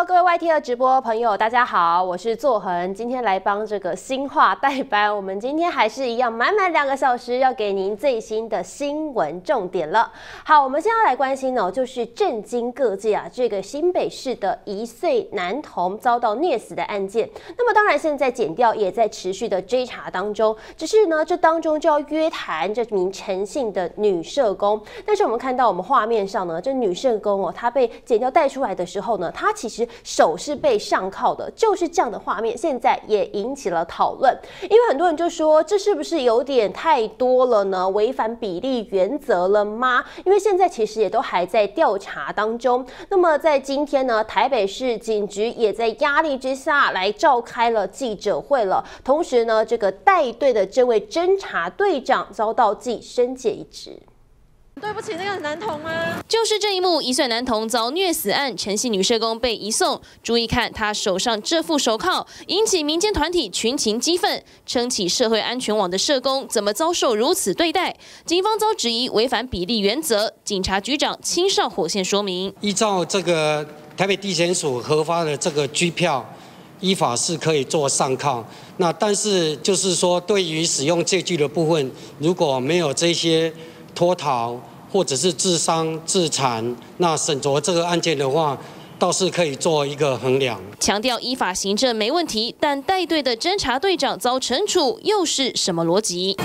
播，各位 YT 的直播朋友，大家好，我是作恒，今天来帮这个新话代班。我们今天还是一样，满满两个小时，要给您最新的新闻重点了。好，我们现在来关心呢，就是震惊各界啊，这个新北市的一岁男童遭到虐死的案件。那么当然，现在检调也在持续的追查当中，只是呢，这当中就要约谈这名陈姓的女社工。但是我们看到我们画面上呢，这女社工哦，她被检调带出来的时候呢，她其实手是被上铐的，就是这样的画面，现在也引起了讨论。因为很多人就说，这是不是有点太多了呢？违反比例原则了吗？因为现在其实也都还在调查当中。那么在今天呢，台北市警局也在压力之下来召开了记者会了。同时呢，这个带队的这位侦查队长遭到记申解一职。对不起，那个男童吗？就是这一幕，一岁男童遭虐死案，陈姓女社工被移送。注意看他手上这副手铐，引起民间团体群情激愤，撑起社会安全网的社工怎么遭受如此对待？警方遭质疑违反比例原则，警察局长亲上火线说明：依照这个台北地检署核发的这个拘票，依法是可以做上铐。那但是就是说，对于使用借据的部分，如果没有这些脱逃。或者是自伤自残，那审酌这个案件的话，倒是可以做一个衡量。强调依法行政没问题，但带队的侦查队长遭惩处，又是什么逻辑？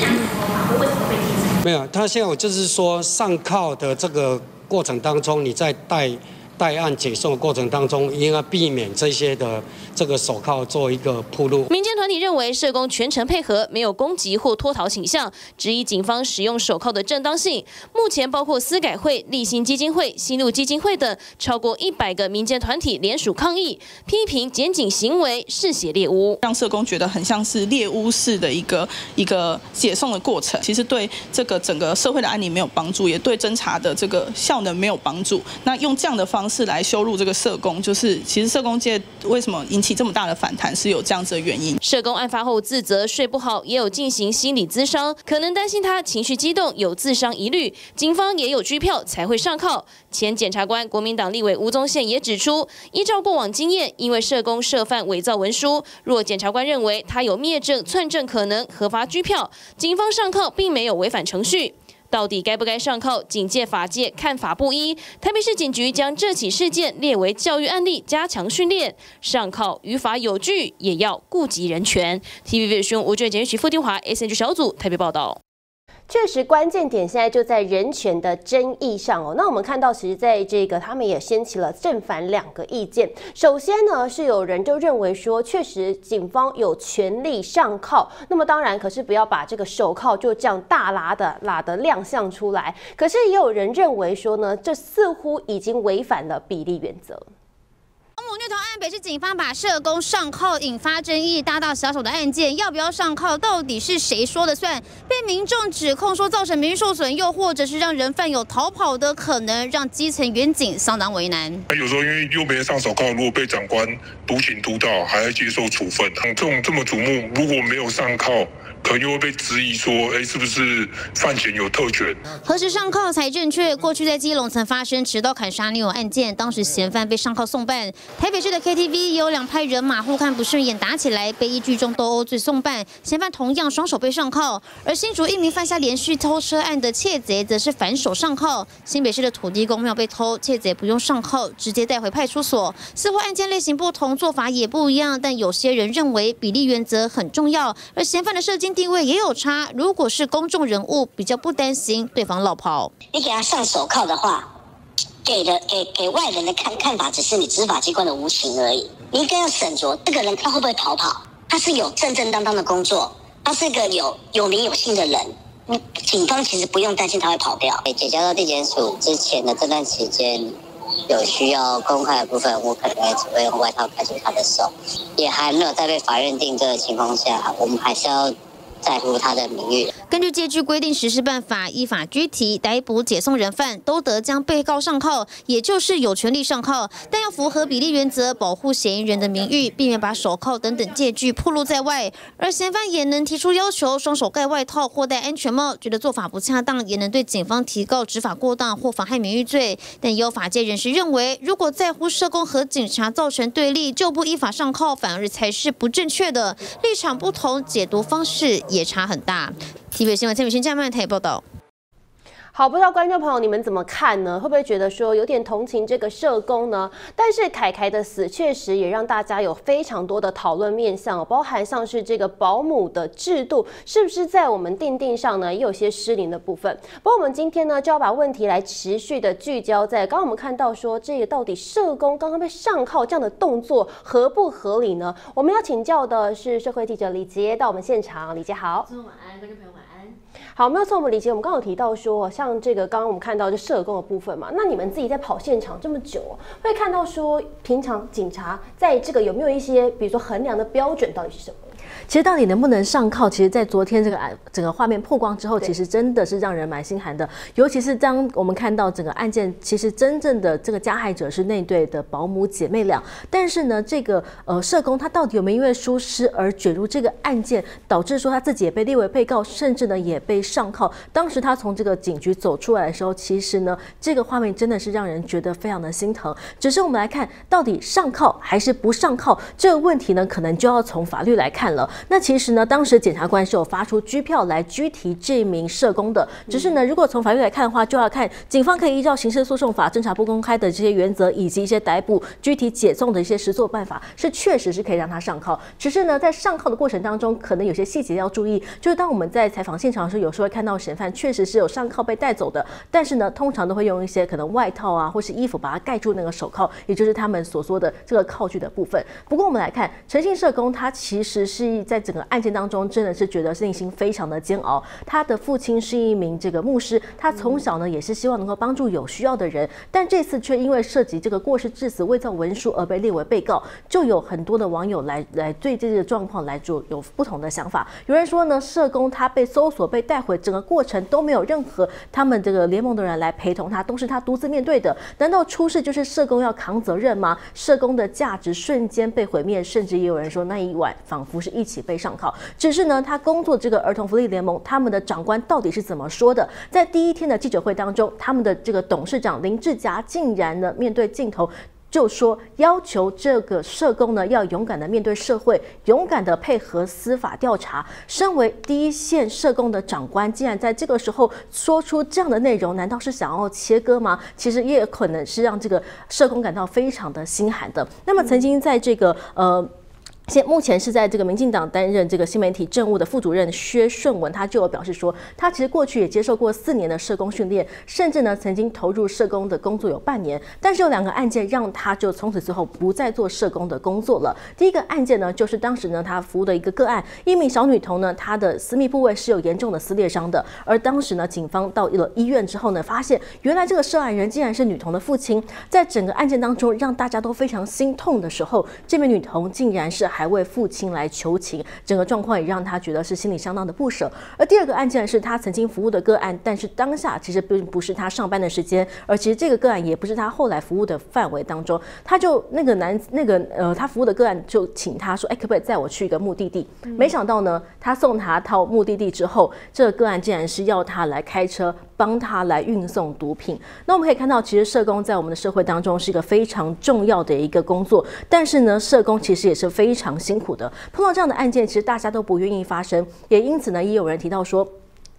没有，他现在我就是说上铐的这个过程当中，你在带。待案解送的过程当中，应该避免这些的这个手铐做一个铺路。民间团体认为社工全程配合，没有攻击或脱逃倾向，质疑警方使用手铐的正当性。目前包括司改会、立新基金会、新路基金会等超过一百个民间团体联署抗议，批评检警行为嗜血猎巫，让社工觉得很像是猎巫式的一个一个解送的过程。其实对这个整个社会的安宁没有帮助，也对侦查的这个效能没有帮助。那用这样的方方式来羞辱这个社工，就是其实社工界为什么引起这么大的反弹，是有这样子的原因。社工案发后自责睡不好，也有进行心理咨商，可能担心他情绪激动有自伤疑虑，警方也有拘票才会上铐。前检察官国民党立委吴宗宪也指出，依照过往经验，因为社工涉犯伪造文书，若检察官认为他有灭证篡证可能，核发拘票，警方上铐并没有违反程序。到底该不该上铐？警界、法界看法不一。台北市警局将这起事件列为教育案例，加强训练。上铐于法有据，也要顾及人权。TVB 新闻吴俊杰、许傅丁华 SNG 小组台北报道。确实，关键点现在就在人权的争议上哦。那我们看到，其实在这个他们也掀起了正反两个意见。首先呢，是有人就认为说，确实警方有权利上铐。那么当然，可是不要把这个手铐就这样大拉的拉的亮相出来。可是也有人认为说呢，这似乎已经违反了比例原则。虐童案，北市警方把社工上铐引发争议，大大小小的案件要不要上铐，到底是谁说了算？被民众指控说造成名誉受损，又或者是让人犯有逃跑的可能，让基层员警相当为难。有时候因为又没人上手铐，如果被长官督警督到，还要接受处分，这种这么瞩目，如果没有上铐。可能又会被质疑说，哎，是不是犯前有特权？何时上铐才正确？过去在基隆曾发生持刀砍杀女友案件，当时嫌犯被上铐送办。台北市的 KTV 也有两派人马互看不顺眼打起来，被依聚众斗殴罪送办，嫌犯同样双手被上铐。而新竹一名犯下连续偷车案的窃贼，则是反手上铐。新北市的土地公庙被偷，窃贼不用上铐，直接带回派出所。似乎案件类型不同，做法也不一样。但有些人认为比例原则很重要，而嫌犯的射精。地位也有差，如果是公众人物，比较不担心对方落跑。你给他上手铐的话，给的给给外人的看看法，只是你执法机关的无情而已。你应该要审酌这个人他会不会逃跑，他是有正正当当的工作，他是一个有有名有姓的人。嗯，警方其实不用担心他会跑掉。解交到地检署之前的这段期间，有需要公开的部分，我可能只会用外套盖住他的手。也还没有在被法院定罪的情况下，我们还是要。在乎他的名誉。根据借据规定实施办法，依法拘提、逮捕、解送人犯，都得将被告上铐，也就是有权利上铐，但要符合比例原则，保护嫌疑人的名誉，避免把手铐等等借据暴露在外。而嫌犯也能提出要求，双手盖外套或戴安全帽，觉得做法不恰当，也能对警方提告执法过当或妨害名誉罪。但也有法界人士认为，如果在乎社工和警察造成对立，就不依法上铐，反而才是不正确的。立场不同，解读方式也差很大。TVB 新闻陈宇轩、加曼台报道。好，不知道观众朋友你们怎么看呢？会不会觉得说有点同情这个社工呢？但是凯凯的死确实也让大家有非常多的讨论面向，包含像是这个保姆的制度是不是在我们定定上呢也有些失灵的部分。不过我们今天呢就要把问题来持续的聚焦在，刚刚我们看到说这个到底社工刚刚被上铐这样的动作合不合理呢？我们要请教的是社会记者李杰到我们现场，李杰好。晚安，观众朋友晚安。好，没有错，我们李杰。我们刚刚有提到说，像像这个刚刚我们看到就社工的部分嘛，那你们自己在跑现场这么久，会看到说，平常警察在这个有没有一些，比如说衡量的标准到底是什么？其实到底能不能上铐？其实，在昨天这个案整个画面曝光之后，其实真的是让人蛮心寒的。尤其是当我们看到整个案件，其实真正的这个加害者是那对的保姆姐妹俩。但是呢，这个呃社工他到底有没有因为疏失而卷入这个案件，导致说他自己也被列为被告，甚至呢也被上铐？当时他从这个警局走出来的时候，其实呢这个画面真的是让人觉得非常的心疼。只是我们来看到底上铐还是不上铐这个问题呢，可能就要从法律来看了。那其实呢，当时检察官是有发出拘票来拘提这名社工的。只是呢，如果从法院来看的话，就要看警方可以依照刑事诉讼法侦查不公开的这些原则，以及一些逮捕、拘提、解送的一些实作办法，是确实是可以让他上铐。只是呢，在上铐的过程当中，可能有些细节要注意。就是当我们在采访现场的时候，有时候会看到嫌犯确实是有上铐被带走的，但是呢，通常都会用一些可能外套啊，或是衣服把它盖住那个手铐，也就是他们所说的这个铐具的部分。不过我们来看，诚信社工他其实是在整个案件当中，真的是觉得内心非常的煎熬。他的父亲是一名这个牧师，他从小呢也是希望能够帮助有需要的人，但这次却因为涉及这个过失致死、伪造文书而被列为被告，就有很多的网友来来对这个状况来做有不同的想法。有人说呢，社工他被搜索、被带回，整个过程都没有任何他们这个联盟的人来陪同他，都是他独自面对的。难道出事就是社工要扛责任吗？社工的价值瞬间被毁灭，甚至也有人说那一晚仿佛是一起起被上考。只是呢，他工作这个儿童福利联盟，他们的长官到底是怎么说的？在第一天的记者会当中，他们的这个董事长林志佳竟然呢面对镜头就说，要求这个社工呢要勇敢的面对社会，勇敢的配合司法调查。身为第一线社工的长官，竟然在这个时候说出这样的内容，难道是想要切割吗？其实也可能是让这个社工感到非常的心寒的。那么曾经在这个呃。现目前是在这个民进党担任这个新媒体政务的副主任薛顺文，他就有表示说，他其实过去也接受过四年的社工训练，甚至呢曾经投入社工的工作有半年，但是有两个案件让他就从此之后不再做社工的工作了。第一个案件呢，就是当时呢他服务的一个个案，一名小女童呢，她的私密部位是有严重的撕裂伤的，而当时呢警方到了医院之后呢，发现原来这个涉案人竟然是女童的父亲，在整个案件当中让大家都非常心痛的时候，这名女童竟然是。还为父亲来求情，整个状况也让他觉得是心里相当的不舍。而第二个案件是他曾经服务的个案，但是当下其实并不是他上班的时间，而其实这个个案也不是他后来服务的范围当中。他就那个男那个呃，他服务的个案就请他说：“哎，可不可以载我去一个目的地？”没想到呢，他送他到目的地之后，这个个案竟然是要他来开车帮他来运送毒品。那我们可以看到，其实社工在我们的社会当中是一个非常重要的一个工作，但是呢，社工其实也是非常。常辛苦的，碰到这样的案件，其实大家都不愿意发生，也因此呢，也有人提到说，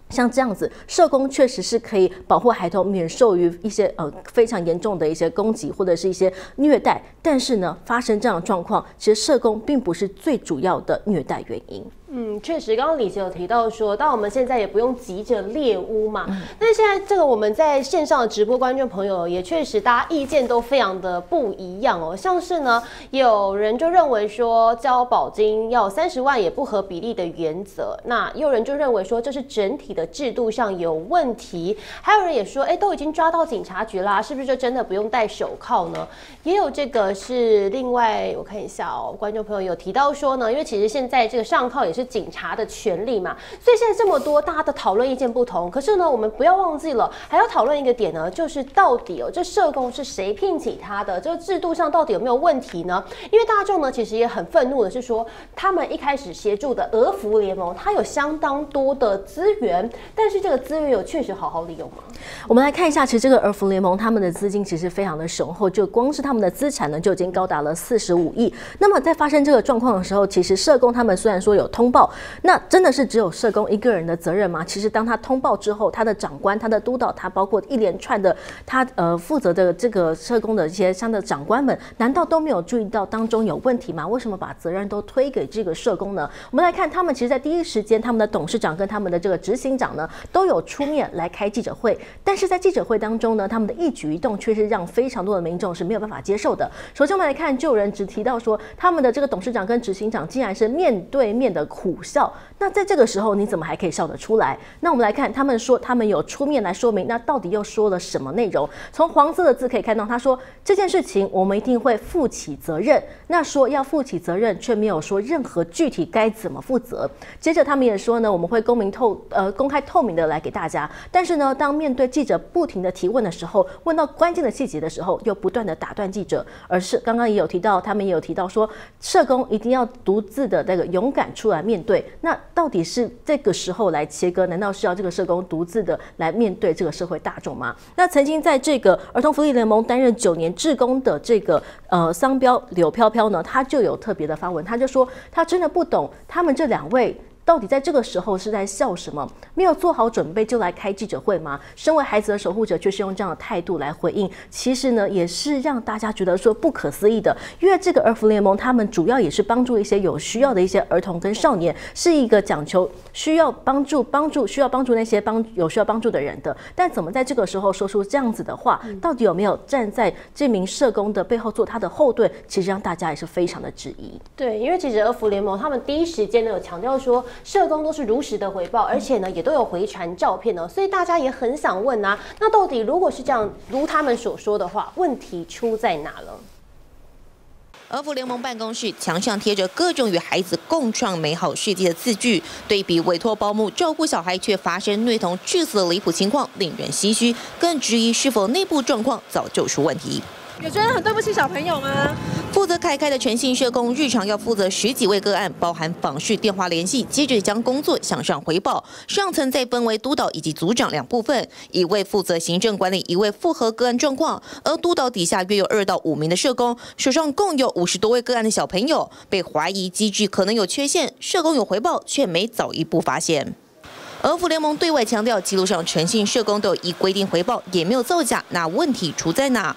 像这样子，社工确实是可以保护孩童免受于一些呃非常严重的一些攻击或者是一些虐待，但是呢，发生这样的状况，其实社工并不是最主要的虐待原因。嗯，确实，刚刚李杰有提到说，但我们现在也不用急着猎污嘛。那现在这个我们在线上的直播观众朋友也确实，大家意见都非常的不一样哦。像是呢，有人就认为说交保金要三十万也不合比例的原则，那也有人就认为说这是整体的制度上有问题。还有人也说，哎，都已经抓到警察局啦，是不是就真的不用戴手铐呢？也有这个是另外，我看一下哦，观众朋友有提到说呢，因为其实现在这个上铐也。是警察的权利嘛。所以现在这么多大家的讨论意见不同，可是呢，我们不要忘记了，还要讨论一个点呢，就是到底哦，这社工是谁聘请他的？这个制度上到底有没有问题呢？因为大众呢，其实也很愤怒的是说，他们一开始协助的俄服联盟，它有相当多的资源，但是这个资源有确实好好利用吗？我们来看一下，其实这个俄服联盟他们的资金其实非常的雄厚，就光是他们的资产呢就已经高达了四十五亿。那么在发生这个状况的时候，其实社工他们虽然说有通通报，那真的是只有社工一个人的责任吗？其实当他通报之后，他的长官、他的督导，他包括一连串的他呃负责的这个社工的一些相的长官们，难道都没有注意到当中有问题吗？为什么把责任都推给这个社工呢？我们来看，他们其实在第一时间，他们的董事长跟他们的这个执行长呢，都有出面来开记者会，但是在记者会当中呢，他们的一举一动却是让非常多的民众是没有办法接受的。首先，我们来看，就有人只提到说，他们的这个董事长跟执行长竟然是面对面的苦笑。那在这个时候，你怎么还可以笑得出来？那我们来看，他们说他们有出面来说明，那到底又说了什么内容？从黄色的字可以看到，他说这件事情我们一定会负起责任。那说要负起责任，却没有说任何具体该怎么负责。接着他们也说呢，我们会公明透呃公开透明的来给大家。但是呢，当面对记者不停的提问的时候，问到关键的细节的时候，又不断的打断记者。而是刚刚也有提到，他们也有提到说，社工一定要独自的那个勇敢出来面对。那到底是这个时候来切割？难道是要这个社工独自的来面对这个社会大众吗？那曾经在这个儿童福利联盟担任九年志工的这个呃商标柳飘飘呢，他就有特别的发文，他就说他真的不懂他们这两位。到底在这个时候是在笑什么？没有做好准备就来开记者会吗？身为孩子的守护者，却是用这样的态度来回应，其实呢，也是让大家觉得说不可思议的。因为这个儿福联盟，他们主要也是帮助一些有需要的一些儿童跟少年，是一个讲求需要帮助、帮助需要帮助那些帮有需要帮助的人的。但怎么在这个时候说出这样子的话？到底有没有站在这名社工的背后做他的后盾？其实让大家也是非常的质疑。对，因为其实儿福联盟他们第一时间呢有强调说。社工都是如实的回报，而且呢也都有回传照片呢，所以大家也很想问啊，那到底如果是这样，如他们所说的话，问题出在哪了？儿福联盟办公室墙上贴着各种与孩子共创美好世界的字句，对比委托保姆照顾小孩却发生虐童致死的离谱情况，令人唏嘘，更质疑是否内部状况早就出问题。有觉得很对不起小朋友吗？负责开开的诚信社工，日常要负责十几位个案，包含访视、电话联系，接着将工作向上回报。上层再分为督导以及组长两部分，一位负责行政管理，一位复合个案状况。而督导底下约有二到五名的社工，手上共有五十多位个案的小朋友，被怀疑机制可能有缺陷，社工有回报却没早一步发现。而福联盟对外强调，记录上诚信社工都有依规定回报，也没有造假，那问题出在哪？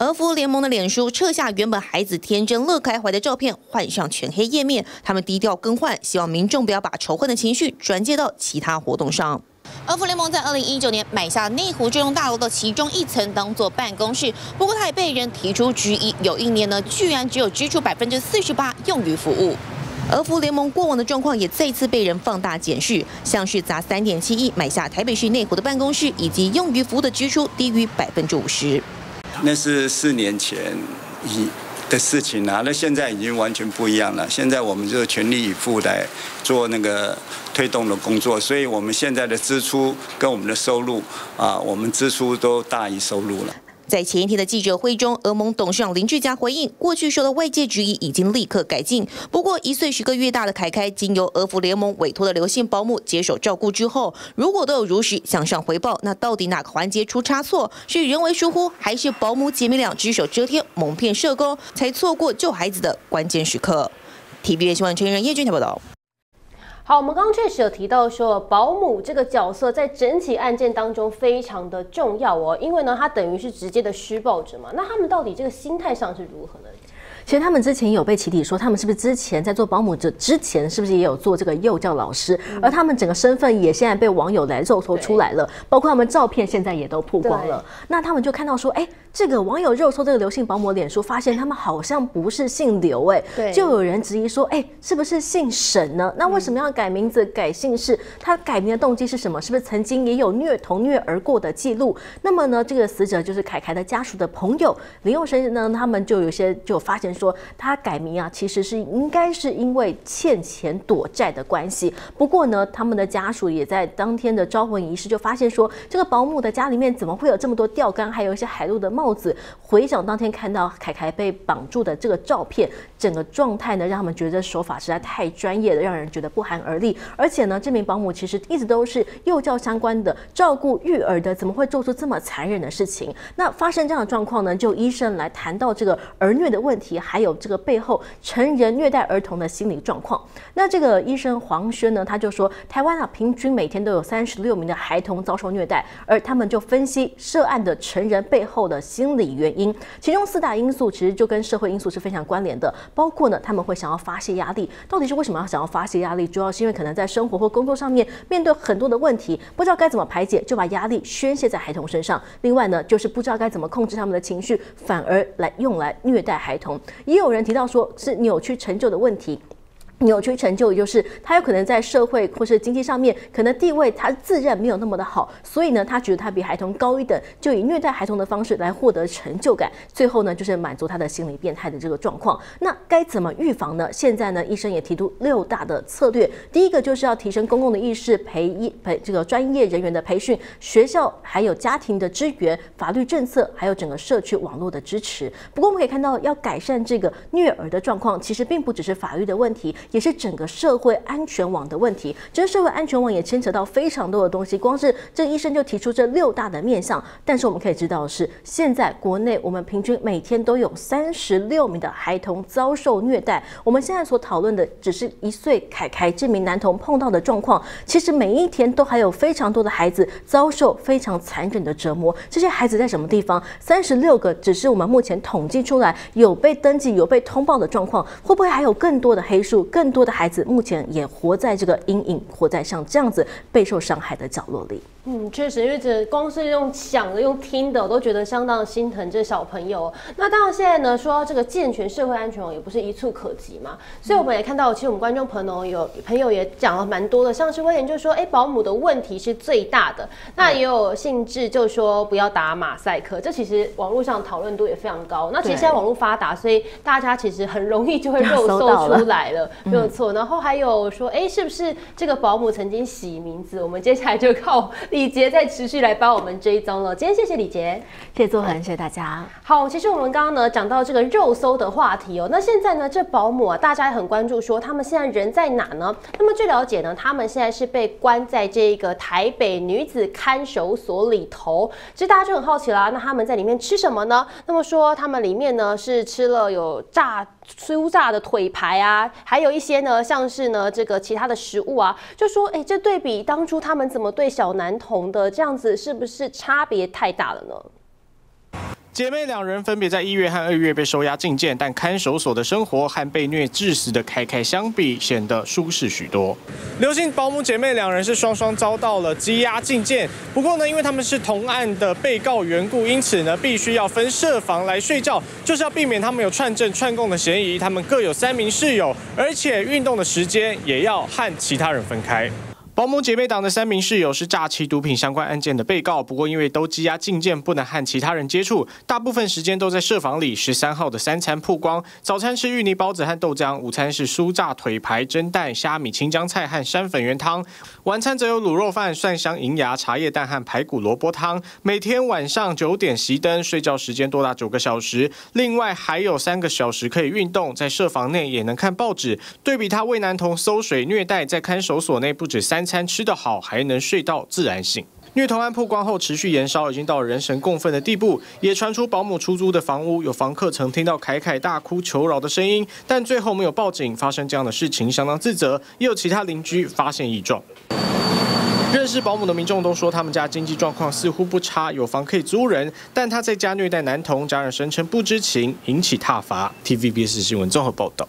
儿福联盟的脸书撤下原本孩子天真乐开怀的照片，换上全黑页面。他们低调更换，希望民众不要把仇恨的情绪转接到其他活动上。儿福联盟在二零一九年买下内湖这栋大楼的其中一层当做办公室，不过他也被人提出质疑，有一年呢居然只有支出百分之四十八用于服务。儿福联盟过往的状况也再次被人放大检视，像是砸三点七亿买下台北市内湖的办公室，以及用于服务的支出低于百分之五十。那是四年前一的事情啊，那现在已经完全不一样了。现在我们就全力以赴来做那个推动的工作，所以我们现在的支出跟我们的收入啊，我们支出都大于收入了。在前一天的记者会中，俄盟董事长林志佳回应，过去受到外界质疑，已经立刻改进。不过，一岁十个月大的凯凯，经由俄服联盟委托的刘姓保姆接手照顾之后，如果都有如实向上回报，那到底哪个环节出差错？是人为疏忽，还是保姆姐妹俩只手遮天，蒙骗社工，才错过救孩子的关键时刻？TVB 新闻陈人叶俊台报道。好，我们刚刚确实有提到说，保姆这个角色在整起案件当中非常的重要哦，因为呢，他等于是直接的施暴者嘛。那他们到底这个心态上是如何呢？其实他们之前有被起底说，他们是不是之前在做保姆这之前，是不是也有做这个幼教老师？而他们整个身份也现在被网友来肉搜出来了，包括他们照片现在也都曝光了。那他们就看到说，哎，这个网友肉搜这个刘姓保姆脸书，发现他们好像不是姓刘，哎，对就有人质疑说，哎，是不是姓沈呢？那为什么要改名字、改姓氏？他改名的动机是什么？是不是曾经也有虐童虐儿过的记录？那么呢，这个死者就是凯凯的家属的朋友林佑生呢，他们就有些就发现说，他改名啊，其实是应该是因为欠钱躲债的关系。不过呢，他们的家属也在当天的招魂仪式就发现说，这个保姆的家里面怎么会有这么多钓竿，还有一些海陆的帽子？回想当天看到凯凯被绑住的这个照片，整个状态呢，让他们觉得手法实在太专业了，让人觉得不寒而栗。而且呢，这名保姆其实一直都是幼教相关的，照顾育儿的，怎么会做出这么残忍的事情？那发生这样的状况呢，就医生来谈到这个儿虐的问题，还有这个背后成人虐待儿童的心理状况。那这个医生黄轩呢，他就说，台湾啊，平均每天都有三十六名的孩童遭受虐待，而他们就分析涉案的成人背后的心理原因，其中四大因素其实就跟社会因素是非常关联的，包括呢，他们会想要发泄压力，到底是为什么要想要发泄压力？主要是因为可能在生活或工作上面面对很多的问题，不知道该怎么排解，就把压力宣泄在孩童身上。另外呢，就是不知道该怎么控制他们的情绪，反而来用来虐待孩童。也有人提到说是扭曲成就的问题。扭曲成就，就是他有可能在社会或是经济上面，可能地位他自认没有那么的好，所以呢，他觉得他比孩童高一等，就以虐待孩童的方式来获得成就感，最后呢，就是满足他的心理变态的这个状况。那该怎么预防呢？现在呢，医生也提出六大的策略，第一个就是要提升公共的意识，培医培这个专业人员的培训，学校还有家庭的支援，法律政策，还有整个社区网络的支持。不过我们可以看到，要改善这个虐儿的状况，其实并不只是法律的问题。也是整个社会安全网的问题，这社会安全网也牵扯到非常多的东西。光是这医生就提出这六大的面向，但是我们可以知道的是，现在国内我们平均每天都有三十六名的孩童遭受虐待。我们现在所讨论的只是一岁凯凯这名男童碰到的状况，其实每一天都还有非常多的孩子遭受非常残忍的折磨。这些孩子在什么地方？三十六个只是我们目前统计出来有被登记、有被通报的状况，会不会还有更多的黑数？更更多的孩子目前也活在这个阴影，活在像这样子备受伤害的角落里。嗯，确实，因为这光是用想的、用听的，我都觉得相当心疼这小朋友。那当然，现在呢，说到这个健全社会安全网，也不是一触可及嘛。所以我们也看到，其实我们观众朋友有朋友也讲了蛮多的，像是威廉就说，哎，保姆的问题是最大的。那也有兴致就说不要打马赛克，这其实网络上讨论度也非常高。那其实现在网络发达，所以大家其实很容易就会肉搜出来了，没有错。然后还有说，哎，是不是这个保姆曾经洗名字？我们接下来就靠。李杰在持续来帮我们追踪了。今天谢谢李杰，谢谢作恒，谢谢大家。好，其实我们刚刚呢讲到这个肉搜的话题哦，那现在呢这保姆啊，大家也很关注，说他们现在人在哪呢？那么据了解呢，他们现在是被关在这个台北女子看守所里头。其实大家就很好奇啦，那他们在里面吃什么呢？那么说他们里面呢是吃了有炸。酥炸的腿排啊，还有一些呢，像是呢这个其他的食物啊，就说哎，这对比当初他们怎么对小男童的这样子，是不是差别太大了呢？姐妹两人分别在一月和二月被收押禁见，但看守所的生活和被虐致死的凯凯相比，显得舒适许多。刘姓保姆姐妹两人是双双遭到了羁押禁见，不过呢，因为他们是同案的被告缘故，因此呢，必须要分设房来睡觉，就是要避免他们有串证串供的嫌疑。他们各有三名室友，而且运动的时间也要和其他人分开。保姆姐妹党的三名室友是诈欺毒品相关案件的被告，不过因为都羁押禁见，不能和其他人接触，大部分时间都在设房里。十三号的三餐曝光：早餐是芋泥包子和豆浆，午餐是酥炸腿排、蒸蛋、虾米、青江菜和山粉圆汤，晚餐则有卤肉饭、蒜香银芽、茶叶蛋和排骨萝卜汤。每天晚上九点熄灯，睡觉时间多达九个小时，另外还有三个小时可以运动，在设房内也能看报纸。对比他为男童搜水虐待，在看守所内不止三。餐吃得好，还能睡到自然醒。虐童案曝光后持续延烧，已经到了人神共愤的地步。也传出保姆出租的房屋有房客曾听到凯凯大哭求饶的声音，但最后没有报警。发生这样的事情相当自责。也有其他邻居发现异状。认识保姆的民众都说，他们家经济状况似乎不差，有房可以租人，但他在家虐待男童，家人声称不知情，引起挞伐。TVBS 新闻综合报道。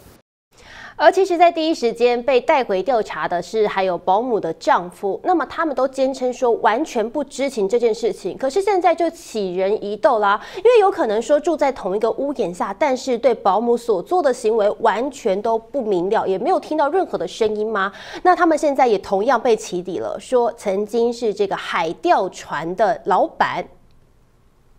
而其实，在第一时间被带回调查的是还有保姆的丈夫，那么他们都坚称说完全不知情这件事情。可是现在就起人疑窦啦，因为有可能说住在同一个屋檐下，但是对保姆所做的行为完全都不明了，也没有听到任何的声音吗？那他们现在也同样被起底了，说曾经是这个海钓船的老板。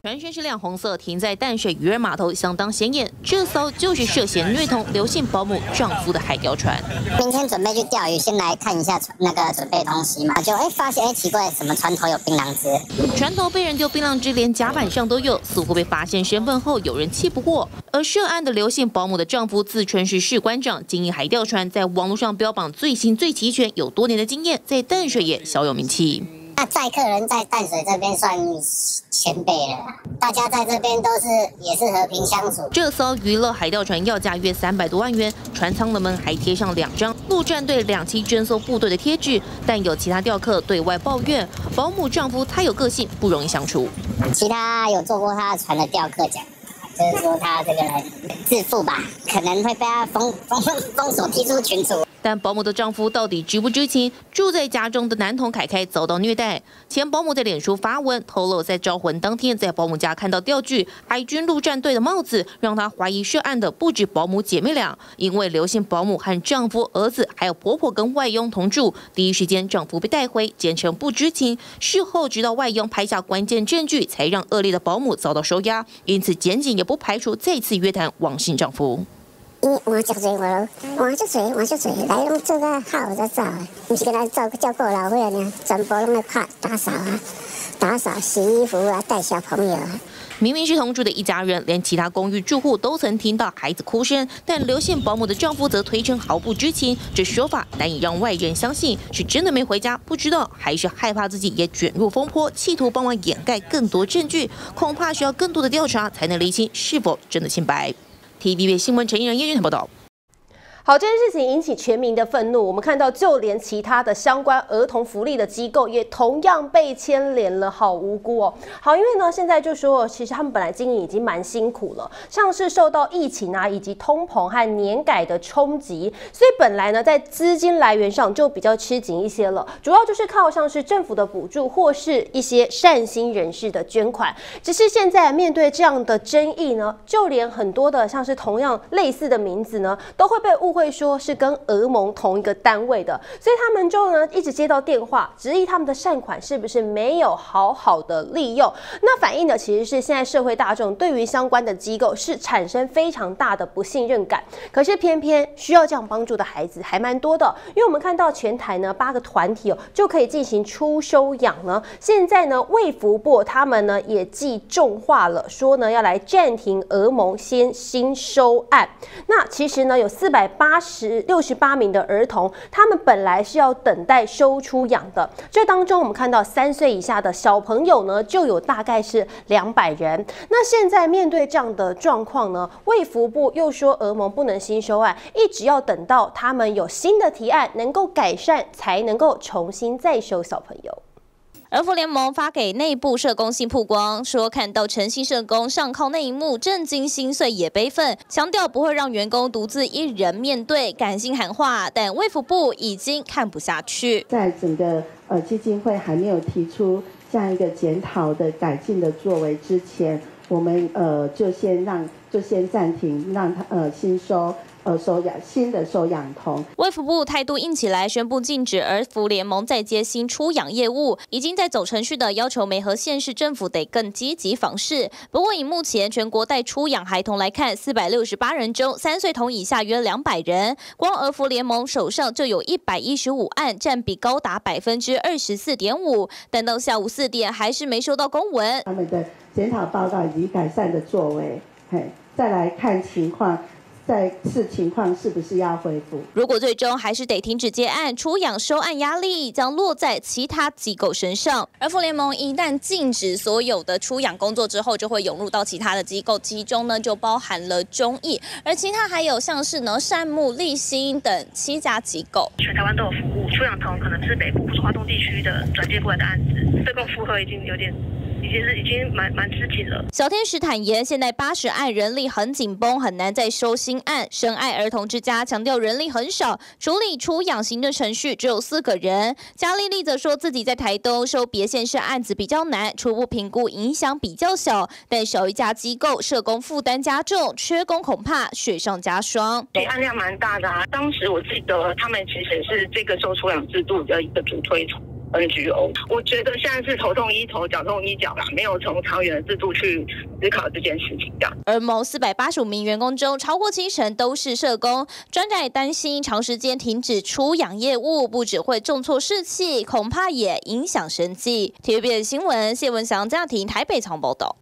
船身是亮红色，停在淡水渔人码头，相当显眼。这艘就是涉嫌虐童刘姓保姆丈夫的海钓船。明天准备去钓鱼，先来看一下那个准备东西嘛，就哎发现哎奇怪，什么船头有槟榔汁？船头被人丢槟榔汁，连甲板上都有，似乎被发现身份后有人气不过。而涉案的刘姓保姆的丈夫自称是士官长，经营海钓船，在网络上标榜最新最齐全，有多年的经验，在淡水也小有名气。那载客人在淡水这边算前辈了，大家在这边都是也是和平相处。这艘娱乐海钓船要价约三百多万元，船舱的门还贴上两张陆战队两栖侦搜部队的贴纸，但有其他钓客对外抱怨，保姆丈夫太有个性，不容易相处。其他有坐过他船的钓客讲，就是说他这个人自负吧，可能会被他封封封锁踢出群组。但保姆的丈夫到底知不知情？住在家中的男童凯凯遭到虐待。前保姆在脸书发文透露，在招魂当天，在保姆家看到钓具海军陆战队的帽子，让他怀疑涉案的不止保姆姐妹俩，因为刘姓保姆和丈夫、儿子还有婆婆跟外佣同住。第一时间，丈夫被带回，坚称不知情。事后，直到外佣拍下关键证据，才让恶劣的保姆遭到收押。因此，检警也不排除再次约谈王姓丈夫。伊换足侪我，换足侪，换足侪，来拢做个好就走，毋是跟他照照顾老伙呢，全部拢来拍打扫啊，打扫、洗衣服啊，带小朋友。明明是同住的一家人，连其他公寓住户都曾听到孩子哭声，但刘姓保姆的丈夫则推称毫不知情，这说法难以让外人相信，是真的没回家不知道，还是害怕自己也卷入风波，企图帮忙掩盖更多证据？恐怕需要更多的调查才能厘清是否真的清白。TVB 新闻陈怡人、叶俊腾报道。好，这件事情引起全民的愤怒。我们看到，就连其他的相关儿童福利的机构也同样被牵连了，好无辜哦。好，因为呢，现在就说，其实他们本来经营已经蛮辛苦了，像是受到疫情啊以及通膨和年改的冲击，所以本来呢，在资金来源上就比较吃紧一些了，主要就是靠像是政府的补助或是一些善心人士的捐款。只是现在面对这样的争议呢，就连很多的像是同样类似的名字呢，都会被误。会说是跟俄盟同一个单位的，所以他们就呢一直接到电话，质疑他们的善款是不是没有好好的利用。那反映的其实是现在社会大众对于相关的机构是产生非常大的不信任感。可是偏偏需要这样帮助的孩子还蛮多的，因为我们看到全台呢八个团体哦就可以进行初收养呢。现在呢卫福部他们呢也记重话了，说呢要来暂停俄盟先新收案。那其实呢有四百。八十六十八名的儿童，他们本来是要等待收出养的。这当中，我们看到三岁以下的小朋友呢，就有大概是两百人。那现在面对这样的状况呢，卫福部又说，俄盟不能新收案，一直要等到他们有新的提案能够改善，才能够重新再收小朋友。而福联盟发给内部社工信曝光，说看到诚信社工上铐那一幕，震惊、心碎也悲愤，强调不会让员工独自一人面对，感性喊话。但卫福部已经看不下去，在整个呃基金会还没有提出这样一个检讨的改进的作为之前，我们呃就先让就先暂停，让他呃新收。呃，收养新的收养童，卫福部态度硬起来，宣布禁止儿福联盟再接新出养业务，已经在走程序的要求，梅河县市政府得更积极防事。不过以目前全国待出养孩童来看，四百六十八人中，三岁童以下约两百人，光儿福联盟手上就有一百一十五案，占比高达百分之二十四点五。但到下午四点，还是没收到公文。他们的检讨报告以及改善的作为，嘿，再来看情况。再次情况是不是要恢复？如果最终还是得停止接案，出养收案压力将落在其他机构身上。而妇联盟一旦禁止所有的出养工作之后，就会涌入到其他的机构，其中呢就包含了中艺，而其他还有像是呢善木、立新等七家机构。全台湾都有服务出养童，可能是北部或是华东地区的转接过来的案子，这个负荷已经有点。已经其实已经蛮蛮吃紧了。小天使坦言，现在八十案人力很紧绷，很难再收新案。深爱儿童之家强调人力很少，处理出养行政程序只有四个人。嘉丽丽则说自己在台东收别县市案子比较难，初步评估影响比较小，但少一家机构，社工负担加重，缺工恐怕雪上加霜。案量蛮大的啊，当时我记得他们其实是这个收出养制度的一个主推。NGO，我觉得现在是头痛医头，脚痛医脚啦，没有从长远的制度去思考这件事情的。而某四百八十五名员工中，超过七成都是社工，专家也担心长时间停止出养业务，不只会重挫士气，恐怕也影响生计。TVB 新闻谢文祥家庭台北仓报道。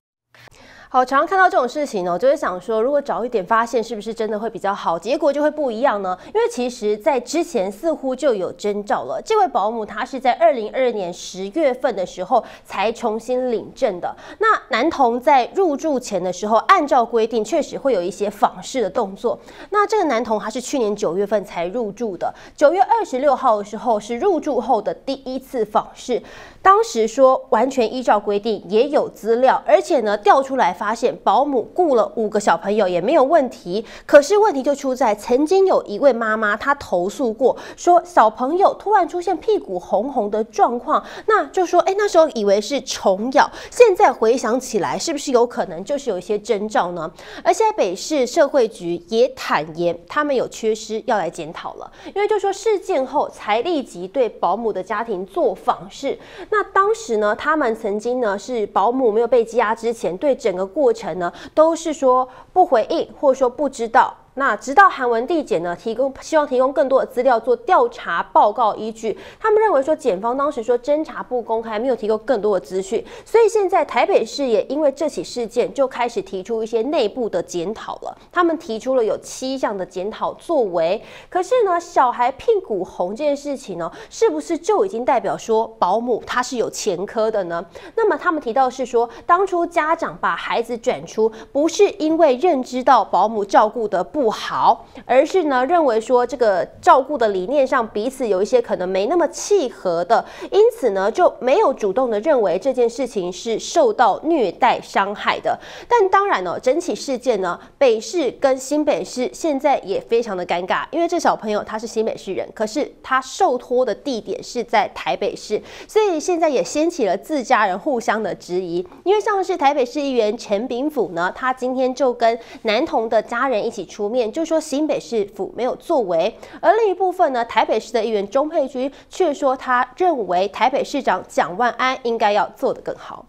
好，常常看到这种事情呢，我就会想说，如果早一点发现，是不是真的会比较好，结果就会不一样呢？因为其实，在之前似乎就有征兆了。这位保姆她是在二零二二年十月份的时候才重新领证的。那男童在入住前的时候，按照规定确实会有一些访视的动作。那这个男童他是去年九月份才入住的，九月二十六号的时候是入住后的第一次访视。当时说完全依照规定，也有资料，而且呢调出来发现保姆雇了五个小朋友也没有问题。可是问题就出在曾经有一位妈妈她投诉过，说小朋友突然出现屁股红红的状况，那就说哎那时候以为是虫咬，现在回想起来是不是有可能就是有一些征兆呢？而现在北市社会局也坦言他们有缺失要来检讨了，因为就说事件后才立即对保姆的家庭做访视。那当时呢，他们曾经呢是保姆没有被羁押之前，对整个过程呢都是说不回应，或者说不知道。那直到韩文递检呢提供希望提供更多的资料做调查报告依据，他们认为说检方当时说侦查不公开，没有提供更多的资讯，所以现在台北市也因为这起事件就开始提出一些内部的检讨了。他们提出了有七项的检讨作为，可是呢，小孩屁股红这件事情呢，是不是就已经代表说保姆他是有前科的呢？那么他们提到是说，当初家长把孩子转出，不是因为认知到保姆照顾的不。好，而是呢认为说这个照顾的理念上彼此有一些可能没那么契合的，因此呢就没有主动的认为这件事情是受到虐待伤害的。但当然呢，整起事件呢，北市跟新北市现在也非常的尴尬，因为这小朋友他是新北市人，可是他受托的地点是在台北市，所以现在也掀起了自家人互相的质疑。因为像是台北市议员陈炳甫呢，他今天就跟男童的家人一起出。面就说新北市府没有作为，而另一部分呢，台北市的议员钟佩君却说他认为台北市长蒋万安应该要做得更好。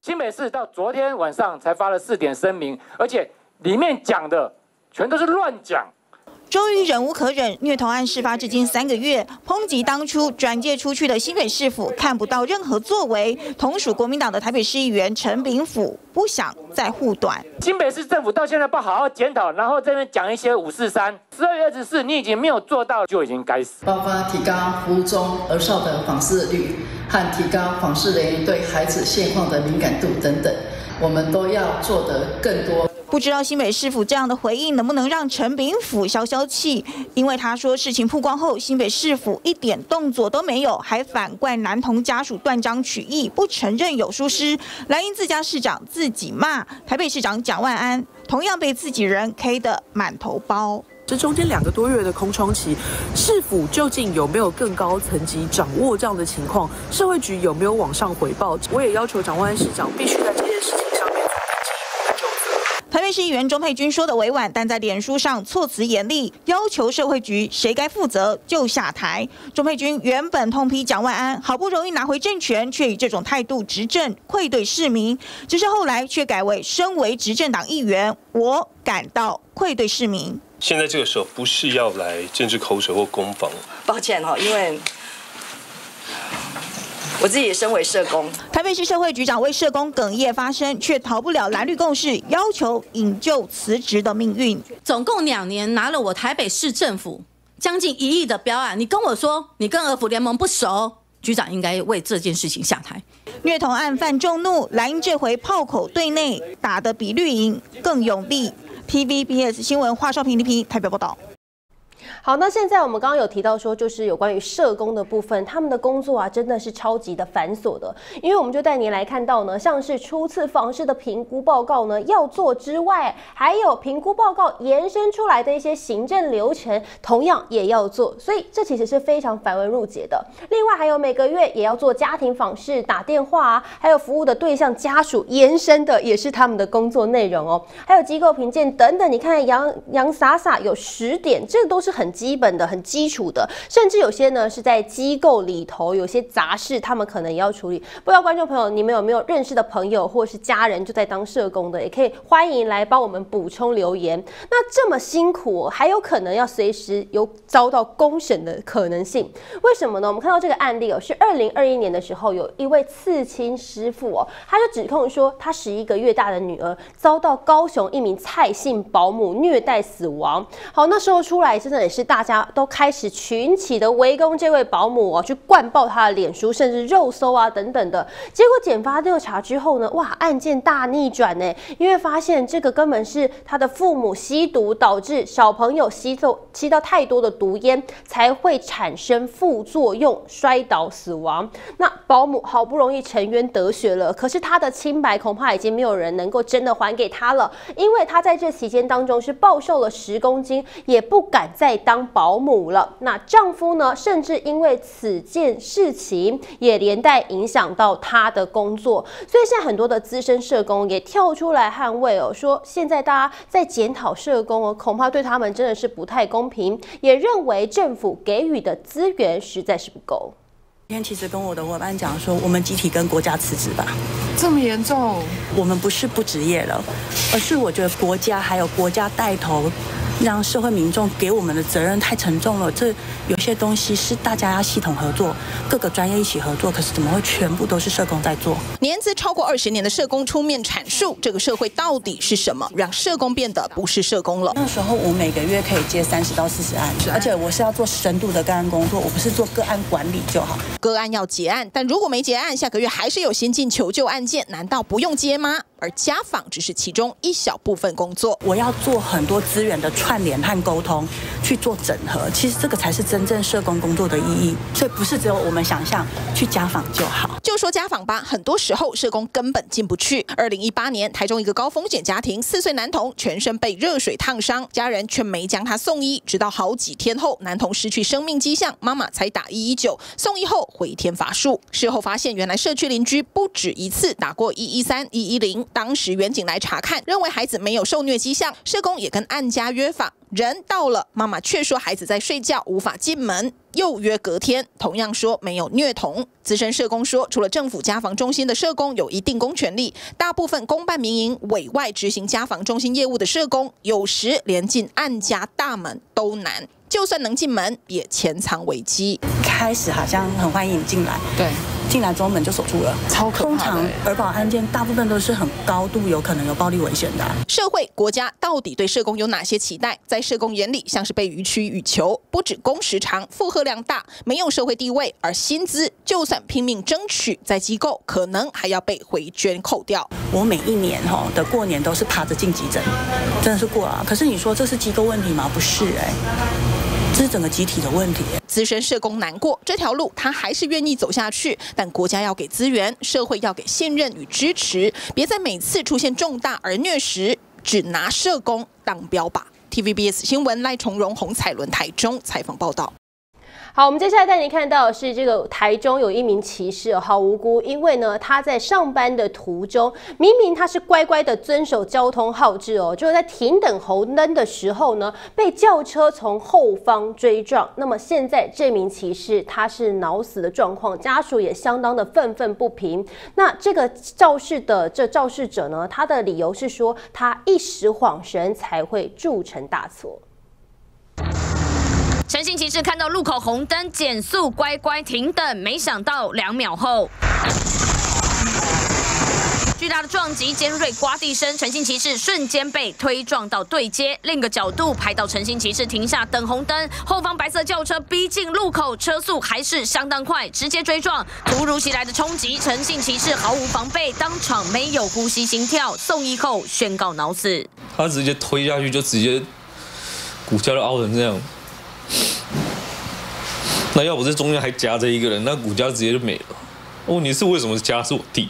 新北市到昨天晚上才发了四点声明，而且里面讲的全都是乱讲。终于忍无可忍，虐童案事发至今三个月，抨击当初转介出去的新北市府看不到任何作为。同属国民党的台北市议员陈炳甫不想再护短。新北市政府到现在不好好检讨，然后在那讲一些五四三。十二月二十四，你已经没有做到，就已经该死。包括提高服务中儿少的访视率和提高访视人员对孩子现况的敏感度等等，我们都要做得更多。不知道新北市府这样的回应能不能让陈炳甫消消气？因为他说事情曝光后，新北市府一点动作都没有，还反怪男童家属断章取义，不承认有疏失。莱茵自家市长自己骂台北市长蒋万安，同样被自己人 K 的满头包。这中间两个多月的空窗期，市府究竟有没有更高层级掌握这样的情况？社会局有没有往上回报？我也要求蒋万安市长必须在这件事情。台北市议员钟佩君说的委婉，但在脸书上措辞严厉，要求社会局谁该负责就下台。钟佩君原本痛批蒋万安，好不容易拿回政权，却以这种态度执政，愧对市民。只是后来却改为身为执政党议员，我感到愧对市民。现在这个时候不是要来政治口水或攻防。抱歉哈，因为。我自己也身为社工，台北市社会局长为社工哽咽发声，却逃不了蓝绿共识，要求引咎辞职的命运。总共两年拿了我台北市政府将近一亿的标案，你跟我说你跟俄府联盟不熟，局长应该为这件事情下台。虐童案犯众怒，蓝英这回炮口对内打得比绿营更有力。TVBS 新闻华少平 T P 台北报道。好，那现在我们刚刚有提到说，就是有关于社工的部分，他们的工作啊，真的是超级的繁琐的。因为我们就带您来看到呢，像是初次访视的评估报告呢要做之外，还有评估报告延伸出来的一些行政流程，同样也要做。所以这其实是非常繁文缛节的。另外还有每个月也要做家庭访视、打电话啊，还有服务的对象家属延伸的也是他们的工作内容哦。还有机构评鉴等等，你看洋洋洒洒有十点，这都是很。基本的很基础的，甚至有些呢是在机构里头有些杂事，他们可能也要处理。不知道观众朋友你们有没有认识的朋友或是家人就在当社工的，也可以欢迎来帮我们补充留言。那这么辛苦，还有可能要随时有遭到公审的可能性，为什么呢？我们看到这个案例哦，是二零二一年的时候，有一位刺青师傅哦，他就指控说他十一个月大的女儿遭到高雄一名蔡姓保姆虐待死亡。好，那时候出来真的也是。大家都开始群起的围攻这位保姆哦，去灌爆他的脸书，甚至肉搜啊等等的。结果检方调查之后呢，哇，案件大逆转呢，因为发现这个根本是他的父母吸毒导致小朋友吸走吸到太多的毒烟，才会产生副作用，摔倒死亡。那保姆好不容易沉冤得雪了，可是他的清白恐怕已经没有人能够真的还给他了，因为他在这期间当中是暴瘦了十公斤，也不敢再当。保姆了，那丈夫呢？甚至因为此件事情，也连带影响到他的工作。所以现在很多的资深社工也跳出来捍卫哦，说现在大家在检讨社工哦，恐怕对他们真的是不太公平，也认为政府给予的资源实在是不够。今天其实跟我的伙伴讲说，我们集体跟国家辞职吧。这么严重？我们不是不职业了，而是我觉得国家还有国家带头。让社会民众给我们的责任太沉重了，这有些东西是大家要系统合作，各个专业一起合作。可是怎么会全部都是社工在做？年资超过二十年的社工出面阐述，这个社会到底是什么，让社工变得不是社工了？那时候我每个月可以接三十到四十案，而且我是要做深度的个案工作，我不是做个案管理就好。个案要结案，但如果没结案，下个月还是有新进求救案件，难道不用接吗？而家访只是其中一小部分工作，我要做很多资源的串联和沟通，去做整合。其实这个才是真正社工工作的意义，所以不是只有我们想象去家访就好。就说家访吧，很多时候社工根本进不去。二零一八年，台中一个高风险家庭，四岁男童全身被热水烫伤，家人却没将他送医，直到好几天后，男童失去生命迹象，妈妈才打一一九，送医后回天乏术。事后发现，原来社区邻居不止一次打过一一三一一零。当时远景来查看，认为孩子没有受虐迹象，社工也跟案家约访，人到了，妈妈却说孩子在睡觉，无法进门，又约隔天，同样说没有虐童。资深社工说，除了政府家访中心的社工有一定公权力，大部分公办民营委外执行家访中心业务的社工，有时连进案家大门都难，就算能进门，也潜藏危机。开始好像很欢迎你进来，对。进来之后门就锁住了，超可怕。通常儿保案件大部分都是很高度有可能有暴力危险的。社会国家到底对社工有哪些期待？在社工眼里，像是被予取予求，不止工时长、负荷量大，没有社会地位，而薪资就算拼命争取，在机构可能还要被回捐扣掉。我每一年哈的过年都是爬着进急诊，真的是过了。可是你说这是机构问题吗？不是哎。这是整个集体的问题。资深社工难过这条路，他还是愿意走下去，但国家要给资源，社会要给信任与支持，别在每次出现重大而虐时，只拿社工当标靶。TVBS 新闻赖崇荣、洪彩伦台中采访报道。好，我们接下来带您看到的是这个台中有一名骑士，好无辜，因为呢他在上班的途中，明明他是乖乖的遵守交通号志哦，就是在停等红灯的时候呢，被轿车从后方追撞。那么现在这名骑士他是脑死的状况，家属也相当的愤愤不平。那这个肇事的这肇事者呢，他的理由是说他一时恍神才会铸成大错。诚信骑士看到路口红灯减速，乖乖停等，没想到两秒后，巨大的撞击，尖锐刮地声，诚信骑士瞬间被推撞到对接。另一个角度拍到诚信骑士停下等红灯，后方白色轿车逼近路口，车速还是相当快，直接追撞。突如其来的冲击，诚信骑士毫无防备，当场没有呼吸心跳，送医后宣告脑死。他直接推下去，就直接骨架都凹成这样。那要不是中间还夹着一个人，那股价直接就没了。问题是为什么夹是我弟？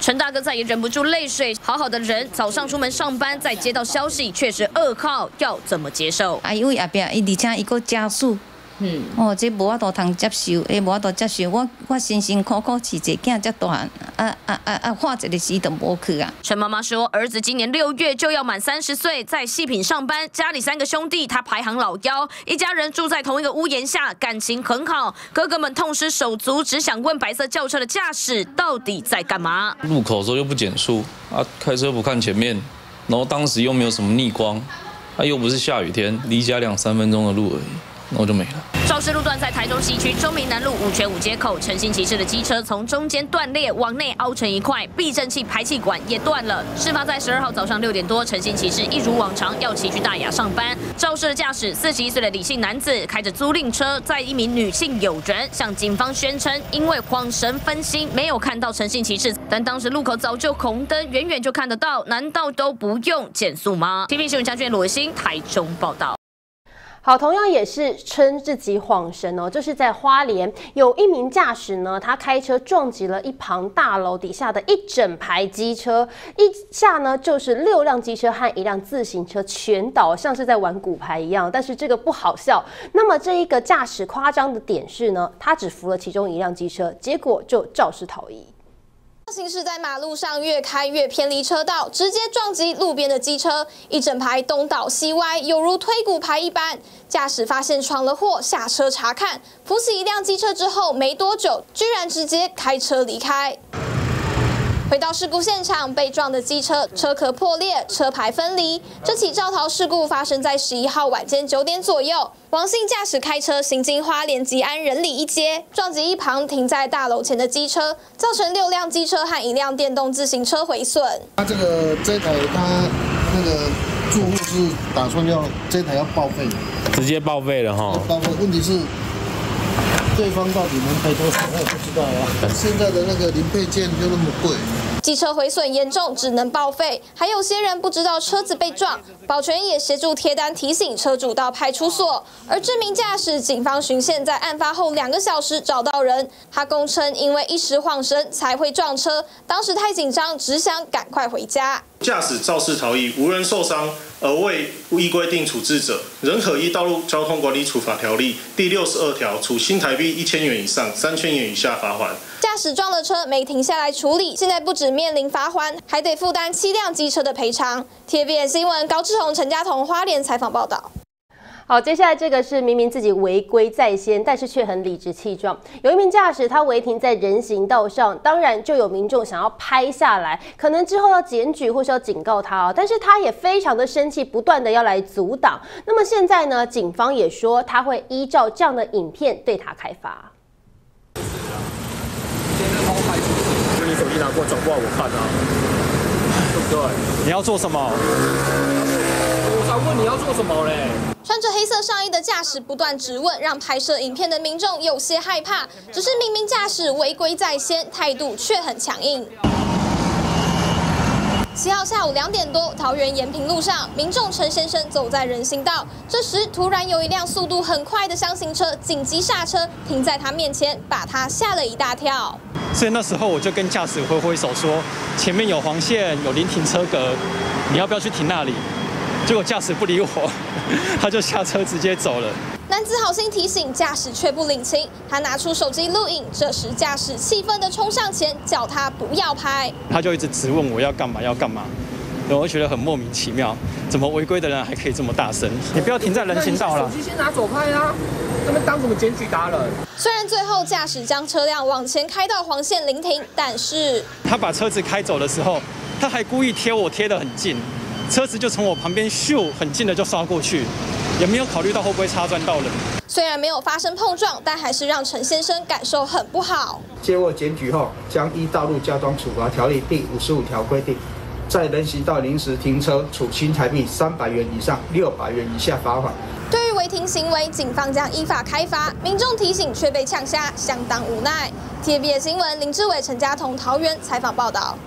陈大哥再也忍不住泪水，好好的人，早上出门上班，再接到消息却是噩耗，要怎么接受？啊，因为后壁伊而且一个加速。嗯，哦，这无法度通接受，诶，无法度接受。我我辛辛苦苦饲一个囝遮大汉，啊啊啊啊，花一个时都无去啊。陈妈妈说，儿子今年六月就要满三十岁，在细品上班，家里三个兄弟，他排行老幺，一家人住在同一个屋檐下，感情很好。哥哥们痛失手足，只想问白色轿车的驾驶到底在干嘛？路口的时候又不减速，啊，开车不看前面，然后当时又没有什么逆光，啊，又不是下雨天，离家两三分钟的路而已。那我就没了。肇事路段在台中西区中明南路五泉五街口，诚信骑士的机车从中间断裂，往内凹成一块，避震器排气管也断了。事发在十二号早上六点多，诚信骑士一如往常要骑去大雅上班。肇事的驾驶四十一岁的李姓男子开着租赁车，在一名女性友人，向警方宣称因为恍神分心，没有看到诚信骑士，但当时路口早就红灯，远远就看得到，难道都不用减速吗？TV 新闻将军罗欣台中报道。好，同样也是称自己晃神哦，就是在花莲有一名驾驶呢，他开车撞击了一旁大楼底下的一整排机车，一下呢就是六辆机车和一辆自行车全倒，像是在玩骨牌一样。但是这个不好笑。那么这一个驾驶夸张的点是呢，他只扶了其中一辆机车，结果就肇事逃逸。行驶在马路上，越开越偏离车道，直接撞击路边的机车，一整排东倒西歪，有如推骨牌一般。驾驶发现闯了祸，下车查看，扶起一辆机车之后，没多久，居然直接开车离开。回到事故现场，被撞的机车车壳破裂，车牌分离。这起肇逃事故发生在十一号晚间九点左右。王姓驾驶开车行经花莲吉安仁里一街，撞击一旁停在大楼前的机车，造成六辆机车和一辆电动自行车毁损。他这个这台他那个住户是打算要这台要报废，直接报废了哈。报废，问题是。对方到底能赔多少，我也不知道啊。现在的那个零配件就那么贵。机车毁损严重，只能报废。还有些人不知道车子被撞，保全也协助贴单提醒车主到派出所。而这名驾驶，警方巡线在案发后两个小时找到人，他供称因为一时晃神才会撞车，当时太紧张，只想赶快回家。驾驶肇事逃逸，无人受伤。而未依规定处置者，仍可依《道路交通管理处罚条例》第六十二条处新台币一千元以上三千元以下罚款。驾驶撞了车没停下来处理，现在不止面临罚款，还得负担七辆机车的赔偿。TVB 新闻高志宏、陈家彤花莲采访报道。好，接下来这个是明明自己违规在先，但是却很理直气壮。有一名驾驶，他违停在人行道上，当然就有民众想要拍下来，可能之后要检举或是要警告他哦。但是他也非常的生气，不断的要来阻挡。那么现在呢，警方也说他会依照这样的影片对他开罚。就你手机拿过，转过来我看啊，对不对？你要做什么？我想问你要做什么嘞？穿着黑色上衣的驾驶不断质问，让拍摄影片的民众有些害怕。只是明明驾驶违规在先，态度却很强硬。七号下午两点多，桃园延平路上，民众陈先生走在人行道，这时突然有一辆速度很快的箱型车紧急刹车，停在他面前，把他吓了一大跳。所以那时候我就跟驾驶挥挥手说：“前面有黄线，有临停车格，你要不要去停那里？”结果驾驶不理我，他就下车直接走了。男子好心提醒驾驶，却不领情。他拿出手机录影，这时驾驶气愤的冲上前，叫他不要拍。他就一直质问我要干嘛，要干嘛。我觉得很莫名其妙，怎么违规的人还可以这么大声？你不要停在人行道了。手机先拿走拍啊！他们当什么检举达人？虽然最后驾驶将车辆往前开到黄线临停，但是他把车子开走的时候，他还故意贴我贴得很近。车子就从我旁边咻很近的就刷过去，也没有考虑到会不会擦撞到人。虽然没有发生碰撞，但还是让陈先生感受很不好。接获检举后，将依《道路交通处罚条例》第五十五条规定，在人行道临时停车，处新台币三百元以上六百元以下罚款。对于违停行为，警方将依法开罚。民众提醒却被呛瞎，相当无奈。TVB 新闻林志伟、陈家彤桃园采访报道。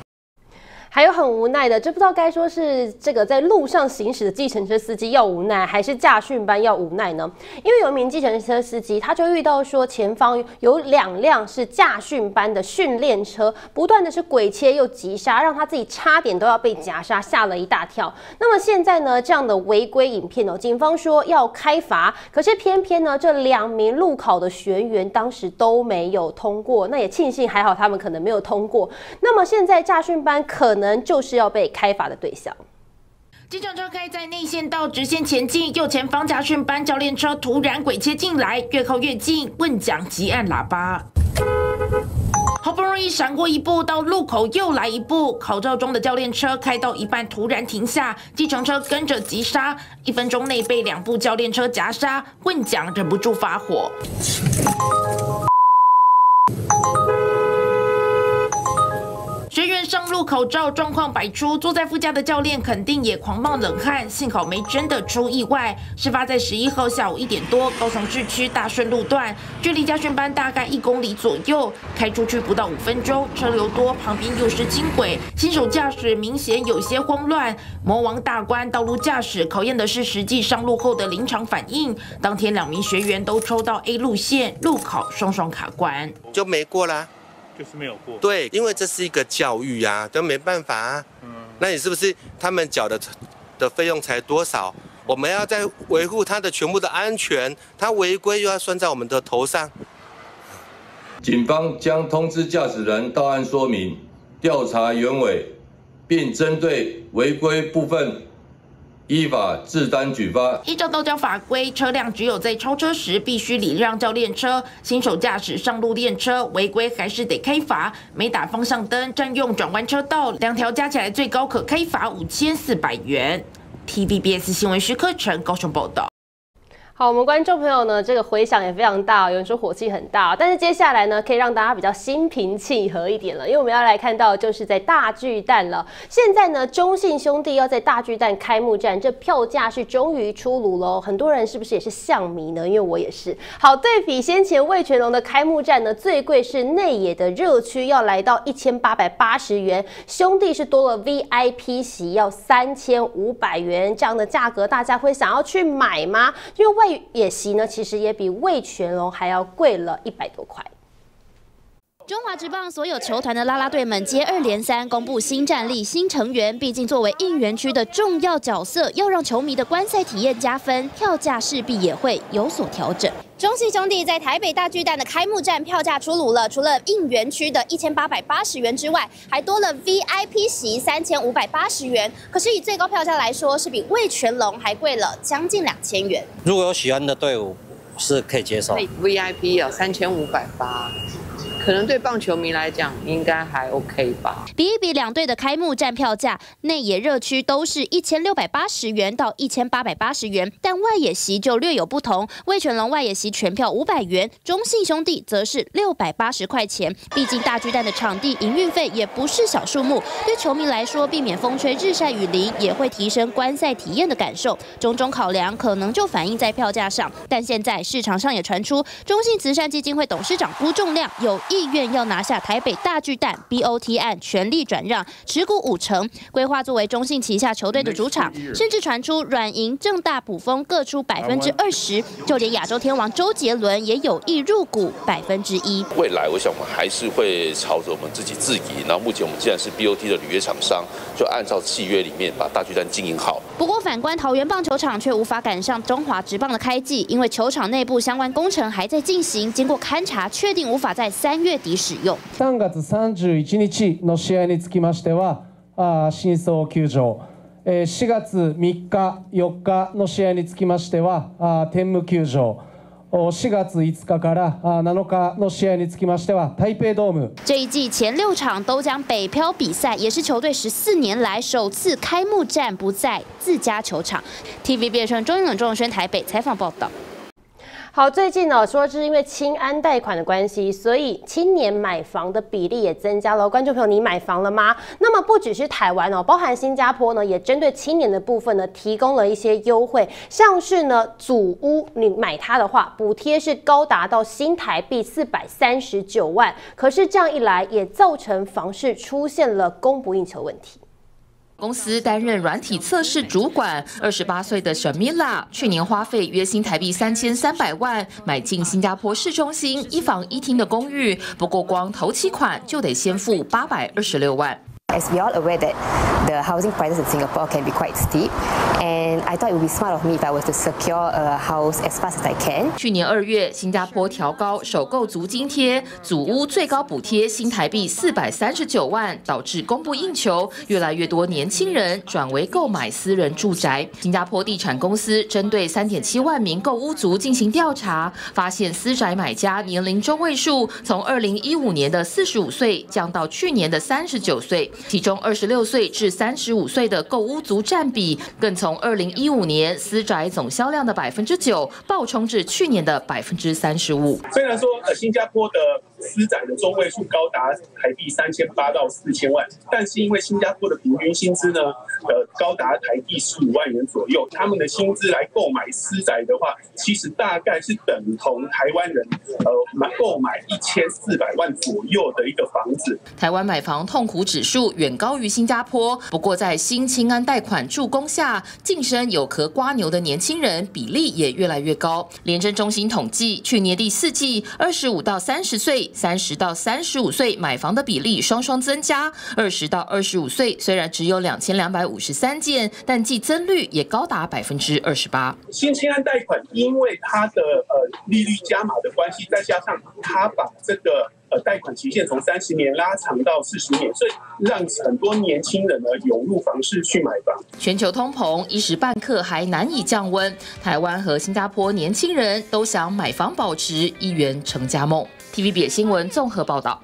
还有很无奈的，这不知道该说是这个在路上行驶的计程车司机要无奈，还是驾训班要无奈呢？因为有一名计程车司机，他就遇到说前方有两辆是驾训班的训练车，不断的是鬼切又急刹，让他自己差点都要被夹杀，吓了一大跳。那么现在呢，这样的违规影片哦，警方说要开罚，可是偏偏呢，这两名路考的学员当时都没有通过，那也庆幸还好他们可能没有通过。那么现在驾训班可可能就是要被开罚的对象。机场车开在内线道直线前进，右前方驾训班教练车突然鬼切进来，越靠越近，问讲急按喇叭。好不容易闪过一步，到路口又来一步。考照中的教练车开到一半突然停下，计程车跟着急刹，一分钟内被两部教练车夹杀。问讲忍不住发火。学员上路口罩状况百出，坐在副驾的教练肯定也狂冒冷汗，幸好没真的出意外。事发在十一号下午一点多，高雄市区大顺路段，距离家训班大概一公里左右，开出去不到五分钟，车流多，旁边又是轻轨，新手驾驶明显有些慌乱。魔王大关道路驾驶考验的是实际上路后的临场反应。当天两名学员都抽到 A 路线，路考双双卡关，就没过啦。就是没有过。对，因为这是一个教育呀，都没办法啊。嗯，那你是不是他们缴的的费用才多少？我们要在维护他的全部的安全，他违规又要算在我们的头上。警方将通知驾驶人到案说明，调查原委，并针对违规部分。依法治单举发。依照道交法规，车辆只有在超车时必须礼让教练车，新手驾驶上路练车违规还是得开罚。没打方向灯、占用转弯车道，两条加起来最高可开罚五千四百元。TVBS 新闻徐克成高雄报道。好，我们观众朋友呢，这个回响也非常大，有人说火气很大，但是接下来呢，可以让大家比较心平气和一点了，因为我们要来看到就是在大巨蛋了。现在呢，中信兄弟要在大巨蛋开幕战，这票价是终于出炉喽。很多人是不是也是象迷呢？因为我也是。好，对比先前魏全龙的开幕战呢，最贵是内野的热区要来到一千八百八十元，兄弟是多了 VIP 席要三千五百元，这样的价格大家会想要去买吗？因为外野席呢，其实也比魏全龙还要贵了一百多块。中华职棒所有球团的啦啦队们接二连三公布新战力、新成员。毕竟作为应援区的重要角色，要让球迷的观赛体验加分，票价势必也会有所调整。中信兄弟在台北大巨蛋的开幕战票价出炉了，除了应援区的一千八百八十元之外，还多了 VIP 席三千五百八十元。可是以最高票价来说，是比魏全龙还贵了将近两千元。如果有喜欢的队伍，是可以接受。VIP 有三千五百八。可能对棒球迷来讲，应该还 OK 吧。比一比两队的开幕战票价，内野热区都是一千六百八十元到一千八百八十元，但外野席就略有不同。魏全龙外野席全票五百元，中信兄弟则是六百八十块钱。毕竟大巨蛋的场地营运费也不是小数目，对球迷来说，避免风吹日晒雨淋，也会提升观赛体验的感受。种种考量可能就反映在票价上。但现在市场上也传出，中信慈善基金会董事长辜仲亮有意。意愿要拿下台北大巨蛋 BOT 案，全力转让持股五成，规划作为中信旗下球队的主场，甚至传出软银、正大、补风各出百分之二十，就连亚洲天王周杰伦也有意入股百分之一。未来我想我们还是会朝着我们自己自营，然后目前我们既然是 BOT 的履约厂商，就按照契约里面把大巨蛋经营好。不过反观桃园棒球场却无法赶上中华职棒的开季，因为球场内部相关工程还在进行，经过勘查确定无法在三月。月底使用。3月31日の試合につきましては、あ新装球場、えー、4月3日、4日の試合につきましては、あ天武球場。4月5日から7日の試合につきましては台北ドーム。这一季前六场都将北漂比赛，也是球队十四年来首次开幕战不在自家球场。TVB 中英冷中轩台北采访报道。 好，最近呢说是因为清安贷款的关系，所以青年买房的比例也增加了。观众朋友，你买房了吗？那么不只是台湾哦，包含新加坡呢，也针对青年的部分呢，提供了一些优惠，像是呢，祖屋你买它的话，补贴是高达到新台币四百三十九万。可是这样一来，也造成房市出现了供不应求问题。公司担任软体测试主管，二十八岁的沈米拉去年花费约新台币三千三百万买进新加坡市中心一房一厅的公寓，不过光头期款就得先付八百二十六万。As we all aware that the housing prices in Singapore can be quite steep, and I thought it would be smart of me if I was to secure a house as fast as I can. 去年二月，新加坡调高首购足津贴，祖屋最高补贴新台币四百三十九万，导致供不应求，越来越多年轻人转为购买私人住宅。新加坡地产公司针对三点七万名购屋族进行调查，发现私宅买家年龄中位数从二零一五年的四十五岁降到去年的三十九岁。其中二十六岁至三十五岁的购屋族占比，更从二零一五年私宅总销量的百分之九，暴冲至去年的百分之三十五。虽然说呃新加坡的私宅的中位数高达台币三千八到四千万，但是因为新加坡的平均薪资呢，呃高达台币十五万元左右，他们的薪资来购买私宅的话，其实大概是等同台湾人呃买购买一千四百万左右的一个房子。台湾买房痛苦指数。远高于新加坡，不过在新清安贷款助攻下，晋升有壳瓜牛的年轻人比例也越来越高。廉政中心统计，去年第四季，二十五到三十岁、三十到三十五岁买房的比例双双增加。二十到二十五岁虽然只有两千两百五十三件，但季增率也高达百分之二十八。新清安贷款因为它的呃利率加码的关系，再加上它把这个。呃，贷款期限从三十年拉长到四十年，所以让很多年轻人呢涌入房市去买房。全球通膨一时半刻还难以降温，台湾和新加坡年轻人都想买房保持一元成家梦。TVB 新闻综合报道。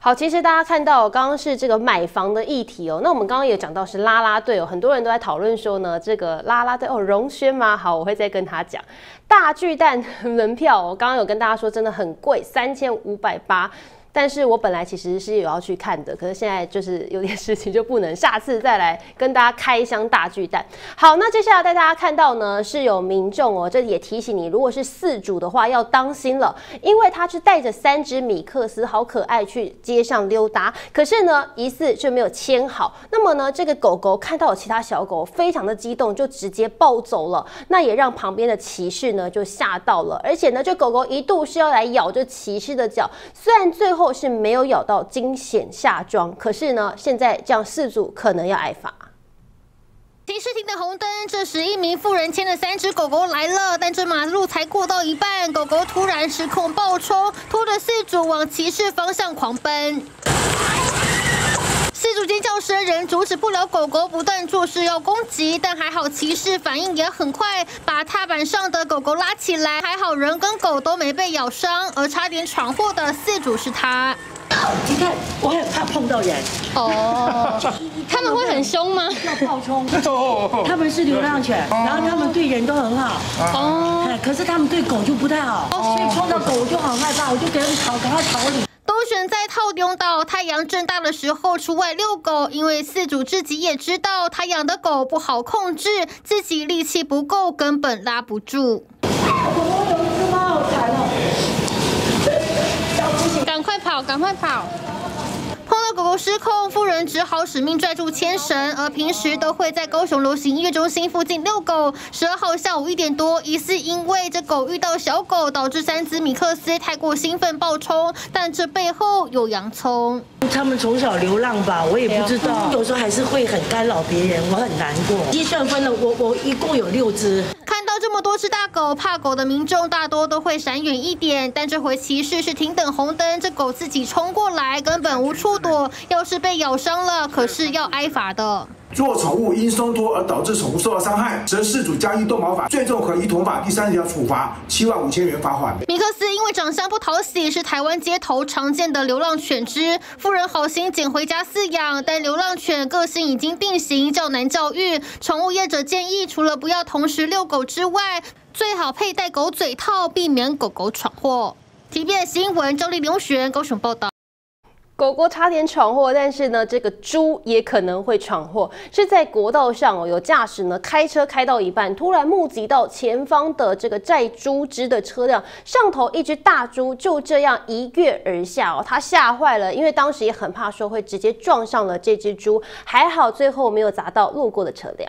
好，其实大家看到刚刚是这个买房的议题哦，那我们刚刚也讲到是拉拉队哦，很多人都在讨论说呢，这个拉拉队哦，荣轩吗？好，我会再跟他讲。大巨蛋门票，我刚刚有跟大家说，真的很贵，三千五百八。但是我本来其实是有要去看的，可是现在就是有点事情就不能，下次再来跟大家开箱大巨蛋。好，那接下来带大家看到呢，是有民众哦，这也提醒你，如果是四主的话要当心了，因为他是带着三只米克斯，好可爱，去街上溜达，可是呢，疑似就没有牵好。那么呢，这个狗狗看到有其他小狗，非常的激动，就直接抱走了。那也让旁边的骑士呢就吓到了，而且呢，这狗狗一度是要来咬这骑士的脚，虽然最后。后是没有咬到惊险下装，可是呢，现在这样四组可能要挨罚。停视亭的红灯，这时一名妇人牵了三只狗狗来了，但这马路才过到一半，狗狗突然失控暴冲，拖着四组往骑士方向狂奔。四组尖叫声仍阻止不了狗狗不断做事要攻击，但还好骑士反应也很快，把踏板上的狗狗拉起来。还好人跟狗都没被咬伤，而差点闯祸的四主是他。你看，我很怕碰到人。哦，他们会很凶吗？要暴冲。他们是流浪犬，然后他们对人都很好。哦，可是他们对狗就不太好，所以碰到狗我就好害怕，我就给他们逃，赶快逃离。不选在套丁岛太阳正大的时候出外遛狗，因为饲主自己也知道他养的狗不好控制，自己力气不够，根本拉不住。赶快跑，赶快跑！狗狗失控，富人只好使命拽住牵绳。而平时都会在高雄流行音乐中心附近遛狗。十二号下午一点多，疑似因为这狗遇到小狗，导致三只米克斯太过兴奋暴冲。但这背后有洋葱。他们从小流浪吧，我也不知道。有时候还是会很干扰别人，我很难过。计算分了，我我一共有六只。看到这么多只大狗，怕狗的民众大多都会闪远一点。但这回骑士是停等红灯，这狗自己冲过来，根本无处躲。要是被咬伤了，可是要挨罚的。做宠物因松脱而导致宠物受到伤害，则事主加一动保法，最重可依同法第三十条处罚七万五千元罚款。米克斯因为长相不讨喜，是台湾街头常见的流浪犬只，富人好心捡回家饲养，但流浪犬个性已经定型，较难教育。宠物业者建议，除了不要同时遛狗之外，最好佩戴狗嘴套，避免狗狗闯祸。体变新闻，周丽刘璇高雄报道。狗狗差点闯祸，但是呢，这个猪也可能会闯祸。是在国道上哦，有驾驶呢开车开到一半，突然目击到前方的这个载猪只的车辆上头一只大猪就这样一跃而下哦，他吓坏了，因为当时也很怕说会直接撞上了这只猪，还好最后没有砸到路过的车辆。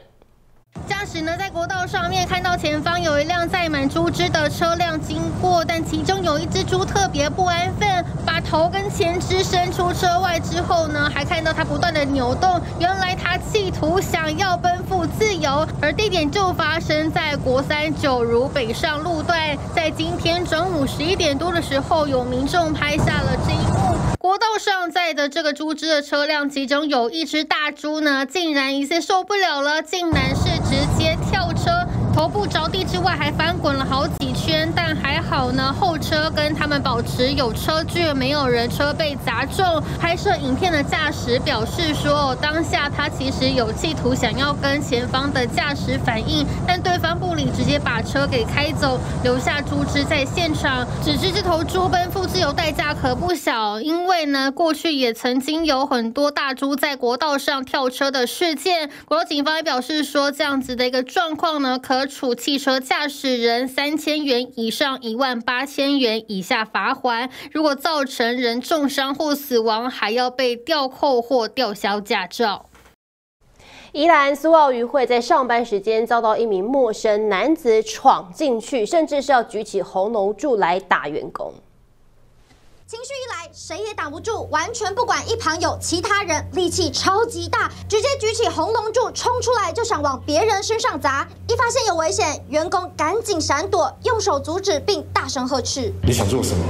驾驶呢，在国道上面看到前方有一辆载满猪只的车辆经过，但其中有一只猪特别不安分，把头跟前肢伸出车外之后呢，还看到它不断的扭动，原来它企图想要奔赴自由。而地点就发生在国三九如北上路段，在今天中午十一点多的时候，有民众拍下了这一幕。国道上载的这个猪只的车辆，其中有一只大猪呢，竟然一次受不了了，竟然是直接跳车。头部着地之外，还翻滚了好几，但还好呢，后车跟他们保持有车距，没有人车被砸中。拍摄影片的驾驶表示说，当下他其实有企图想要跟前方的驾驶反应，但对方不理，直接把车给开走，留下猪只在现场。只是这头猪奔赴自由代价可不小，因为呢，过去也曾经有很多大猪在国道上跳车的事件。国道警方也表示说，这样子的一个状况呢，可。处汽车驾驶人三千元以上一万八千元以下罚款，如果造成人重伤或死亡，还要被吊扣或吊销驾照。宜兰苏奥渔会在上班时间遭到一名陌生男子闯进去，甚至是要举起红龙柱来打员工。情绪一来，谁也挡不住，完全不管一旁有其他人，力气超级大，直接举起红龙柱冲出来就想往别人身上砸。一发现有危险，员工赶紧闪躲，用手阻止并大声呵斥：“你想做什么？”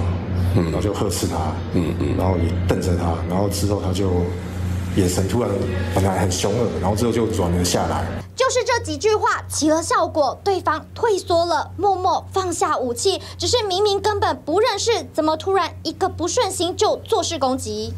然后就呵斥他，嗯嗯，然后也瞪着他，然后之后他就眼神突然本来很凶恶，然后之后就转了下来。就是这几句话起了效果，对方退缩了，默默放下武器。只是明明根本不认识，怎么突然一个不顺心就做事攻击？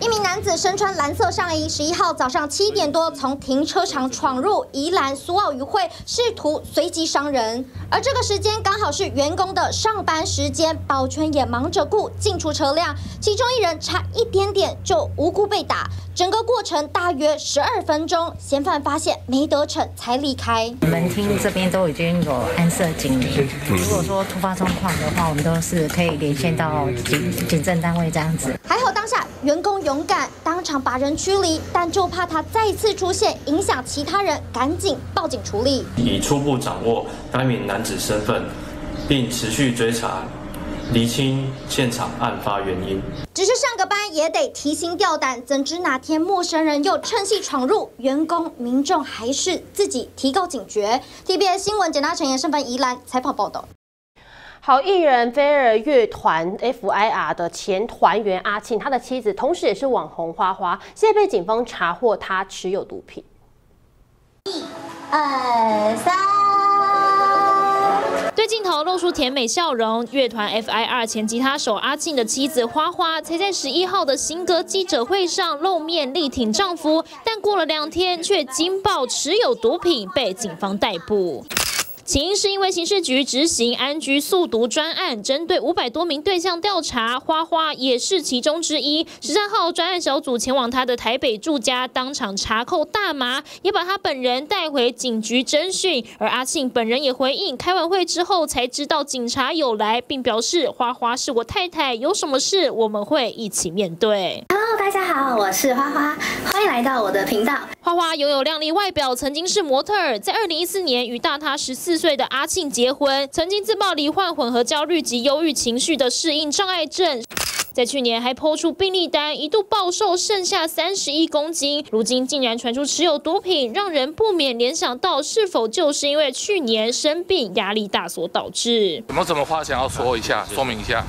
一名男子身穿蓝色上衣，十一号早上七点多从停车场闯入宜兰苏澳渔会，试图随机伤人。而这个时间刚好是员工的上班时间，保全也忙着顾进出车辆，其中一人差一点点就无辜被打。整个过程大约十二分钟，嫌犯发现没得逞才离开。我们厅这边都已经有安设警铃，如果说突发状况的话，我们都是可以连线到警警政单位这样子。还好当下员工勇敢，当场把人驱离，但就怕他再次出现影响其他人，赶紧报警处理。已初步掌握该名男子身份，并持续追查。厘清现场案发原因，只是上个班也得提心吊胆，怎知哪天陌生人又趁隙闯入，员工、民众还是自己提高警觉。TBS 新闻简大成员身份宜兰采访报道。好艺人飞儿乐团 FIR 的前团员阿庆，他的妻子同时也是网红花花，现在被警方查获他持有毒品。一、二、三。对镜头露出甜美笑容，乐团 FIR 前吉他手阿庆的妻子花花，才在十一号的新歌记者会上露面力挺丈夫，但过了两天却惊爆持有毒品，被警方逮捕。起因是因为刑事局执行安居速毒专案，针对五百多名对象调查，花花也是其中之一。十三号专案小组前往他的台北住家，当场查扣大麻，也把他本人带回警局侦讯。而阿庆本人也回应，开完会之后才知道警察有来，并表示花花是我太太，有什么事我们会一起面对。Hello，大家好，我是花花，欢迎来到我的频道。花花拥有靓丽外表，曾经是模特儿，在二零一四年与大她十四。四岁的阿庆结婚，曾经自曝罹患混合焦虑及忧郁情绪的适应障碍症，在去年还剖出病历单，一度暴瘦，剩下三十一公斤，如今竟然传出持有毒品，让人不免联想到是否就是因为去年生病压力大所导致？有没有什么话想要说一下，说明一下？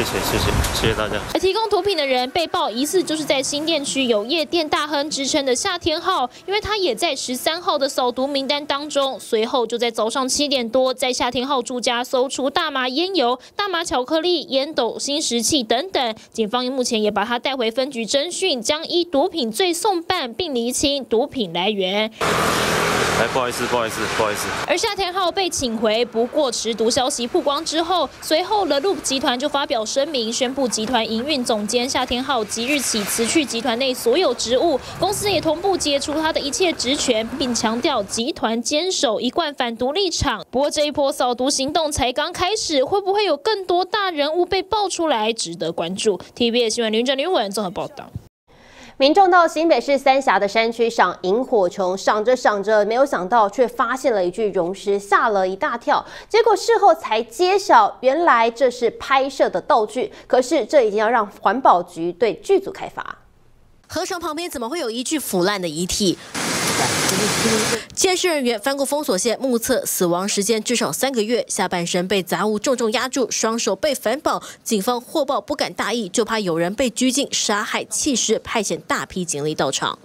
谢谢谢谢谢谢大家。而提供毒品的人被曝疑似就是在新店区有夜店大亨之称的夏天浩，因为他也在十三号的扫毒名单当中。随后就在早上七点多，在夏天浩住家搜出大麻烟油、大麻巧克力、烟斗、新石器等等。警方目前也把他带回分局侦讯，将依毒品罪送办，并厘清毒品来源。哎，不好意思，不好意思，不好意思。而夏天浩被请回，不过持毒消息曝光之后，随后 The Loop 集团就发表声明，宣布集团营运总监夏天浩即日起辞去集团内所有职务，公司也同步解除他的一切职权，并强调集团坚守一贯反独立场。不过这一波扫毒行动才刚开始，会不会有更多大人物被爆出来，值得关注？TBS 新闻林正林文综合报道。民众到新北市三峡的山区赏萤火虫，赏着赏着，没有想到却发现了一具溶尸，吓了一大跳。结果事后才揭晓，原来这是拍摄的道具。可是这已经要让环保局对剧组开罚。河床旁边怎么会有一具腐烂的遗体？监视人员翻过封锁线，目测死亡时间至少三个月，下半身被杂物重重压住，双手被反绑。警方获报不敢大意，就怕有人被拘禁、杀害、弃尸，派遣大批警力到场。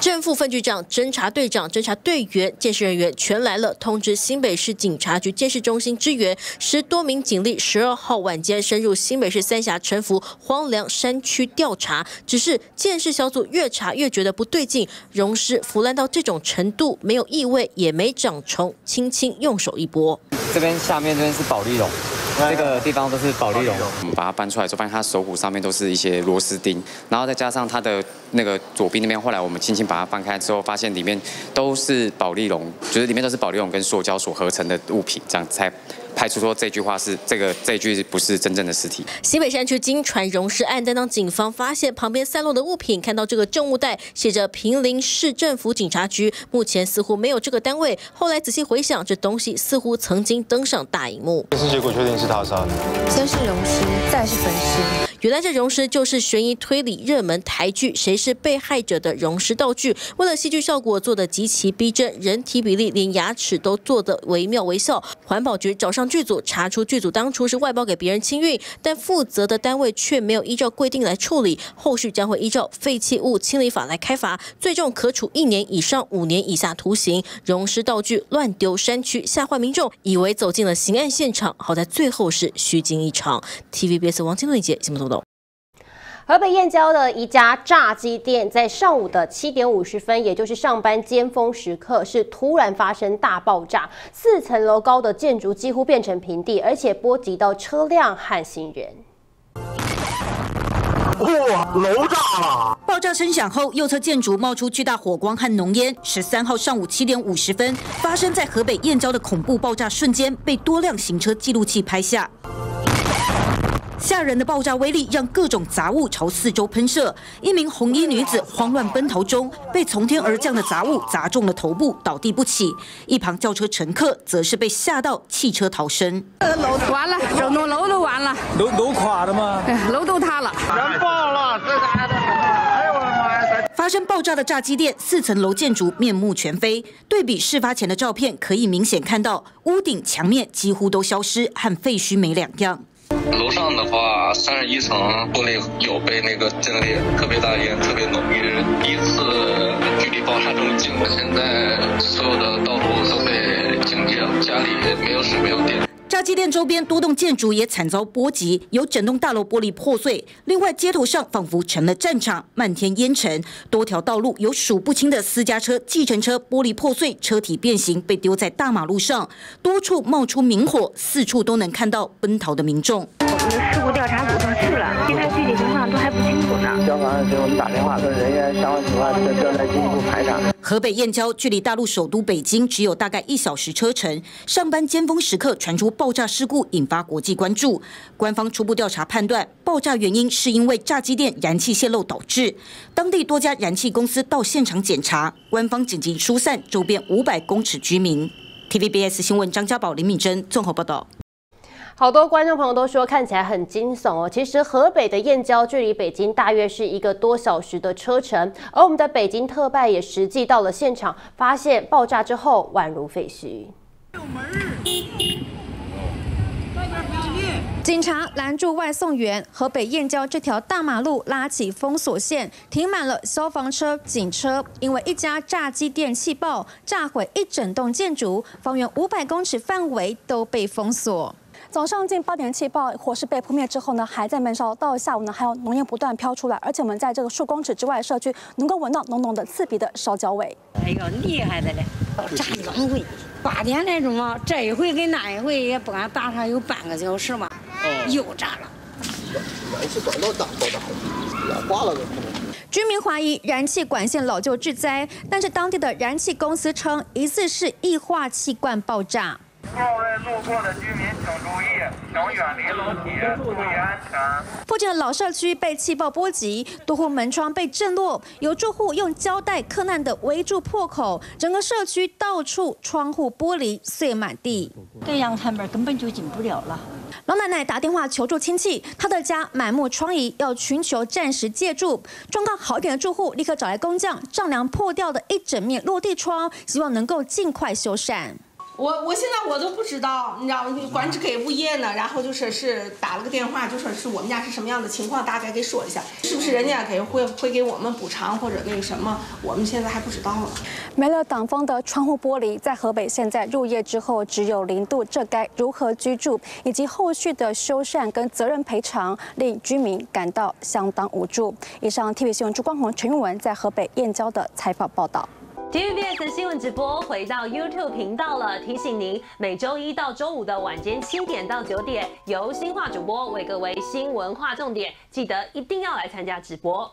正副分局长、侦查队长、侦查队员、监视人员全来了，通知新北市警察局监视中心支援。十多名警力十二号晚间深入新北市三峡沉浮荒凉山区调查，只是监视小组越查越觉得不对劲，溶尸腐烂到这种程度，没有异味，也没长虫，轻轻用手一拨，这边下面这边是保利龙。这个地方都是保利龙，我们把它搬出来之后，发现它手骨上面都是一些螺丝钉，然后再加上它的那个左臂那边，后来我们轻轻把它翻开之后，发现里面都是保利龙，就是里面都是保利龙跟塑胶所合成的物品，这样才。排除说这句话是这个这句不是真正的尸体。西北山区经传溶尸案，但当警方发现旁边散落的物品，看到这个证物袋写着平林市政府警察局，目前似乎没有这个单位。后来仔细回想，这东西似乎曾经登上大荧幕。这次结果确定是他杀的，先是溶尸，再是焚尸。原来这溶尸就是悬疑推理热门台剧《谁是被害者》的溶尸道具，为了戏剧效果做的极其逼真，人体比例连牙齿都做得惟妙惟肖。环保局找上剧组，查出剧组当初是外包给别人清运，但负责的单位却没有依照规定来处理，后续将会依照废弃物清理法来开罚，最重可处一年以上五年以下徒刑。溶尸道具乱丢山区，吓坏民众，以为走进了刑案现场，好在最后是虚惊一场。TVBS 王金伦姐，新闻报道。河北燕郊的一家炸鸡店，在上午的七点五十分，也就是上班尖峰时刻，是突然发生大爆炸，四层楼高的建筑几乎变成平地，而且波及到车辆和行人。哇，楼炸了！爆炸声响后，右侧建筑冒出巨大火光和浓烟。十三号上午七点五十分，发生在河北燕郊的恐怖爆炸瞬间，被多辆行车记录器拍下。吓人的爆炸威力让各种杂物朝四周喷射，一名红衣女子慌乱奔逃中，被从天而降的杂物砸中了头部，倒地不起。一旁轿车乘客则是被吓到弃车逃生。楼完了，整栋楼都完了，楼楼垮了吗？楼都塌了，人爆了，这咋的？哎呦我的妈呀！发生爆炸的炸鸡店四层楼建筑面目全非，对比事发前的照片，可以明显看到屋顶墙面几乎都消失，和废墟没两样。楼上的话，三十一层玻璃有被那个震裂，特别大烟，特别浓。第一次距离爆炸这么近，现在所有的道路都被警戒了，家里没有水，没有电。炸鸡店周边多栋建筑也惨遭波及，有整栋大楼玻璃破碎。另外，街头上仿佛成了战场，漫天烟尘，多条道路有数不清的私家车、计程车玻璃破碎，车体变形，被丢在大马路上，多处冒出明火，四处都能看到奔逃的民众。我们的事故调查组上去了，现在去消防给我们打电话说，人员相关情况正正在进一步排查。河北燕郊距离大陆首都北京只有大概一小时车程，上班尖峰时刻传出爆炸事故，引发国际关注。官方初步调查判断，爆炸原因是因为炸鸡店燃气泄漏导致。当地多家燃气公司到现场检查，官方紧急疏散周边五百公尺居民。TVBS 新闻张家宝、林敏珍综合报道。好多观众朋友都说看起来很惊悚哦。其实河北的燕郊距离北京大约是一个多小时的车程，而我们的北京特派也实际到了现场，发现爆炸之后宛如废墟。警察拦住外送员，河北燕郊这条大马路拉起封锁线，停满了消防车、警车。因为一家炸鸡店气爆，炸毁一整栋建筑，方圆五百公尺范围都被封锁。早上近八点气爆，火势被扑灭之后呢，还在闷烧。到了下午呢，还有浓烟不断飘出来，而且我们在这个数公尺之外社区，能够闻到浓浓的刺鼻的烧焦味。哎呦，厉害的嘞！炸两回，八点来钟啊，这一回跟那一回也不敢打上有半个小时嘛。又炸了，居民怀疑燃气管线老旧致灾，但是当地的燃气公司称，疑似是液化气罐爆炸。各位路过的居民请注意，请远离楼体，注意安全。附近的老社区被气爆波及，多户门窗被震落，有住户用胶带刻难的围住破口，整个社区到处窗户玻璃碎满地。这阳台门根本就进不了了。老奶奶打电话求助亲戚，她的家满目疮痍，要寻求暂时借住。状况好一点的住户立刻找来工匠丈量破掉的一整面落地窗，希望能够尽快修缮。我我现在我都不知道，你知道吗，管只给物业呢，然后就说是打了个电话，就说是我们家是什么样的情况，大概给说一下，是不是人家给会会给我们补偿或者那个什么，我们现在还不知道呢。没了挡风的窗户玻璃，在河北现在入夜之后只有零度，这该如何居住？以及后续的修缮跟责任赔偿，令居民感到相当无助。以上 TV 新闻朱光红、陈玉文在河北燕郊的采访报道。TVBS 新闻直播回到 YouTube 频道了，提醒您每周一到周五的晚间七点到九点，由新化主播为各位新闻划重点，记得一定要来参加直播。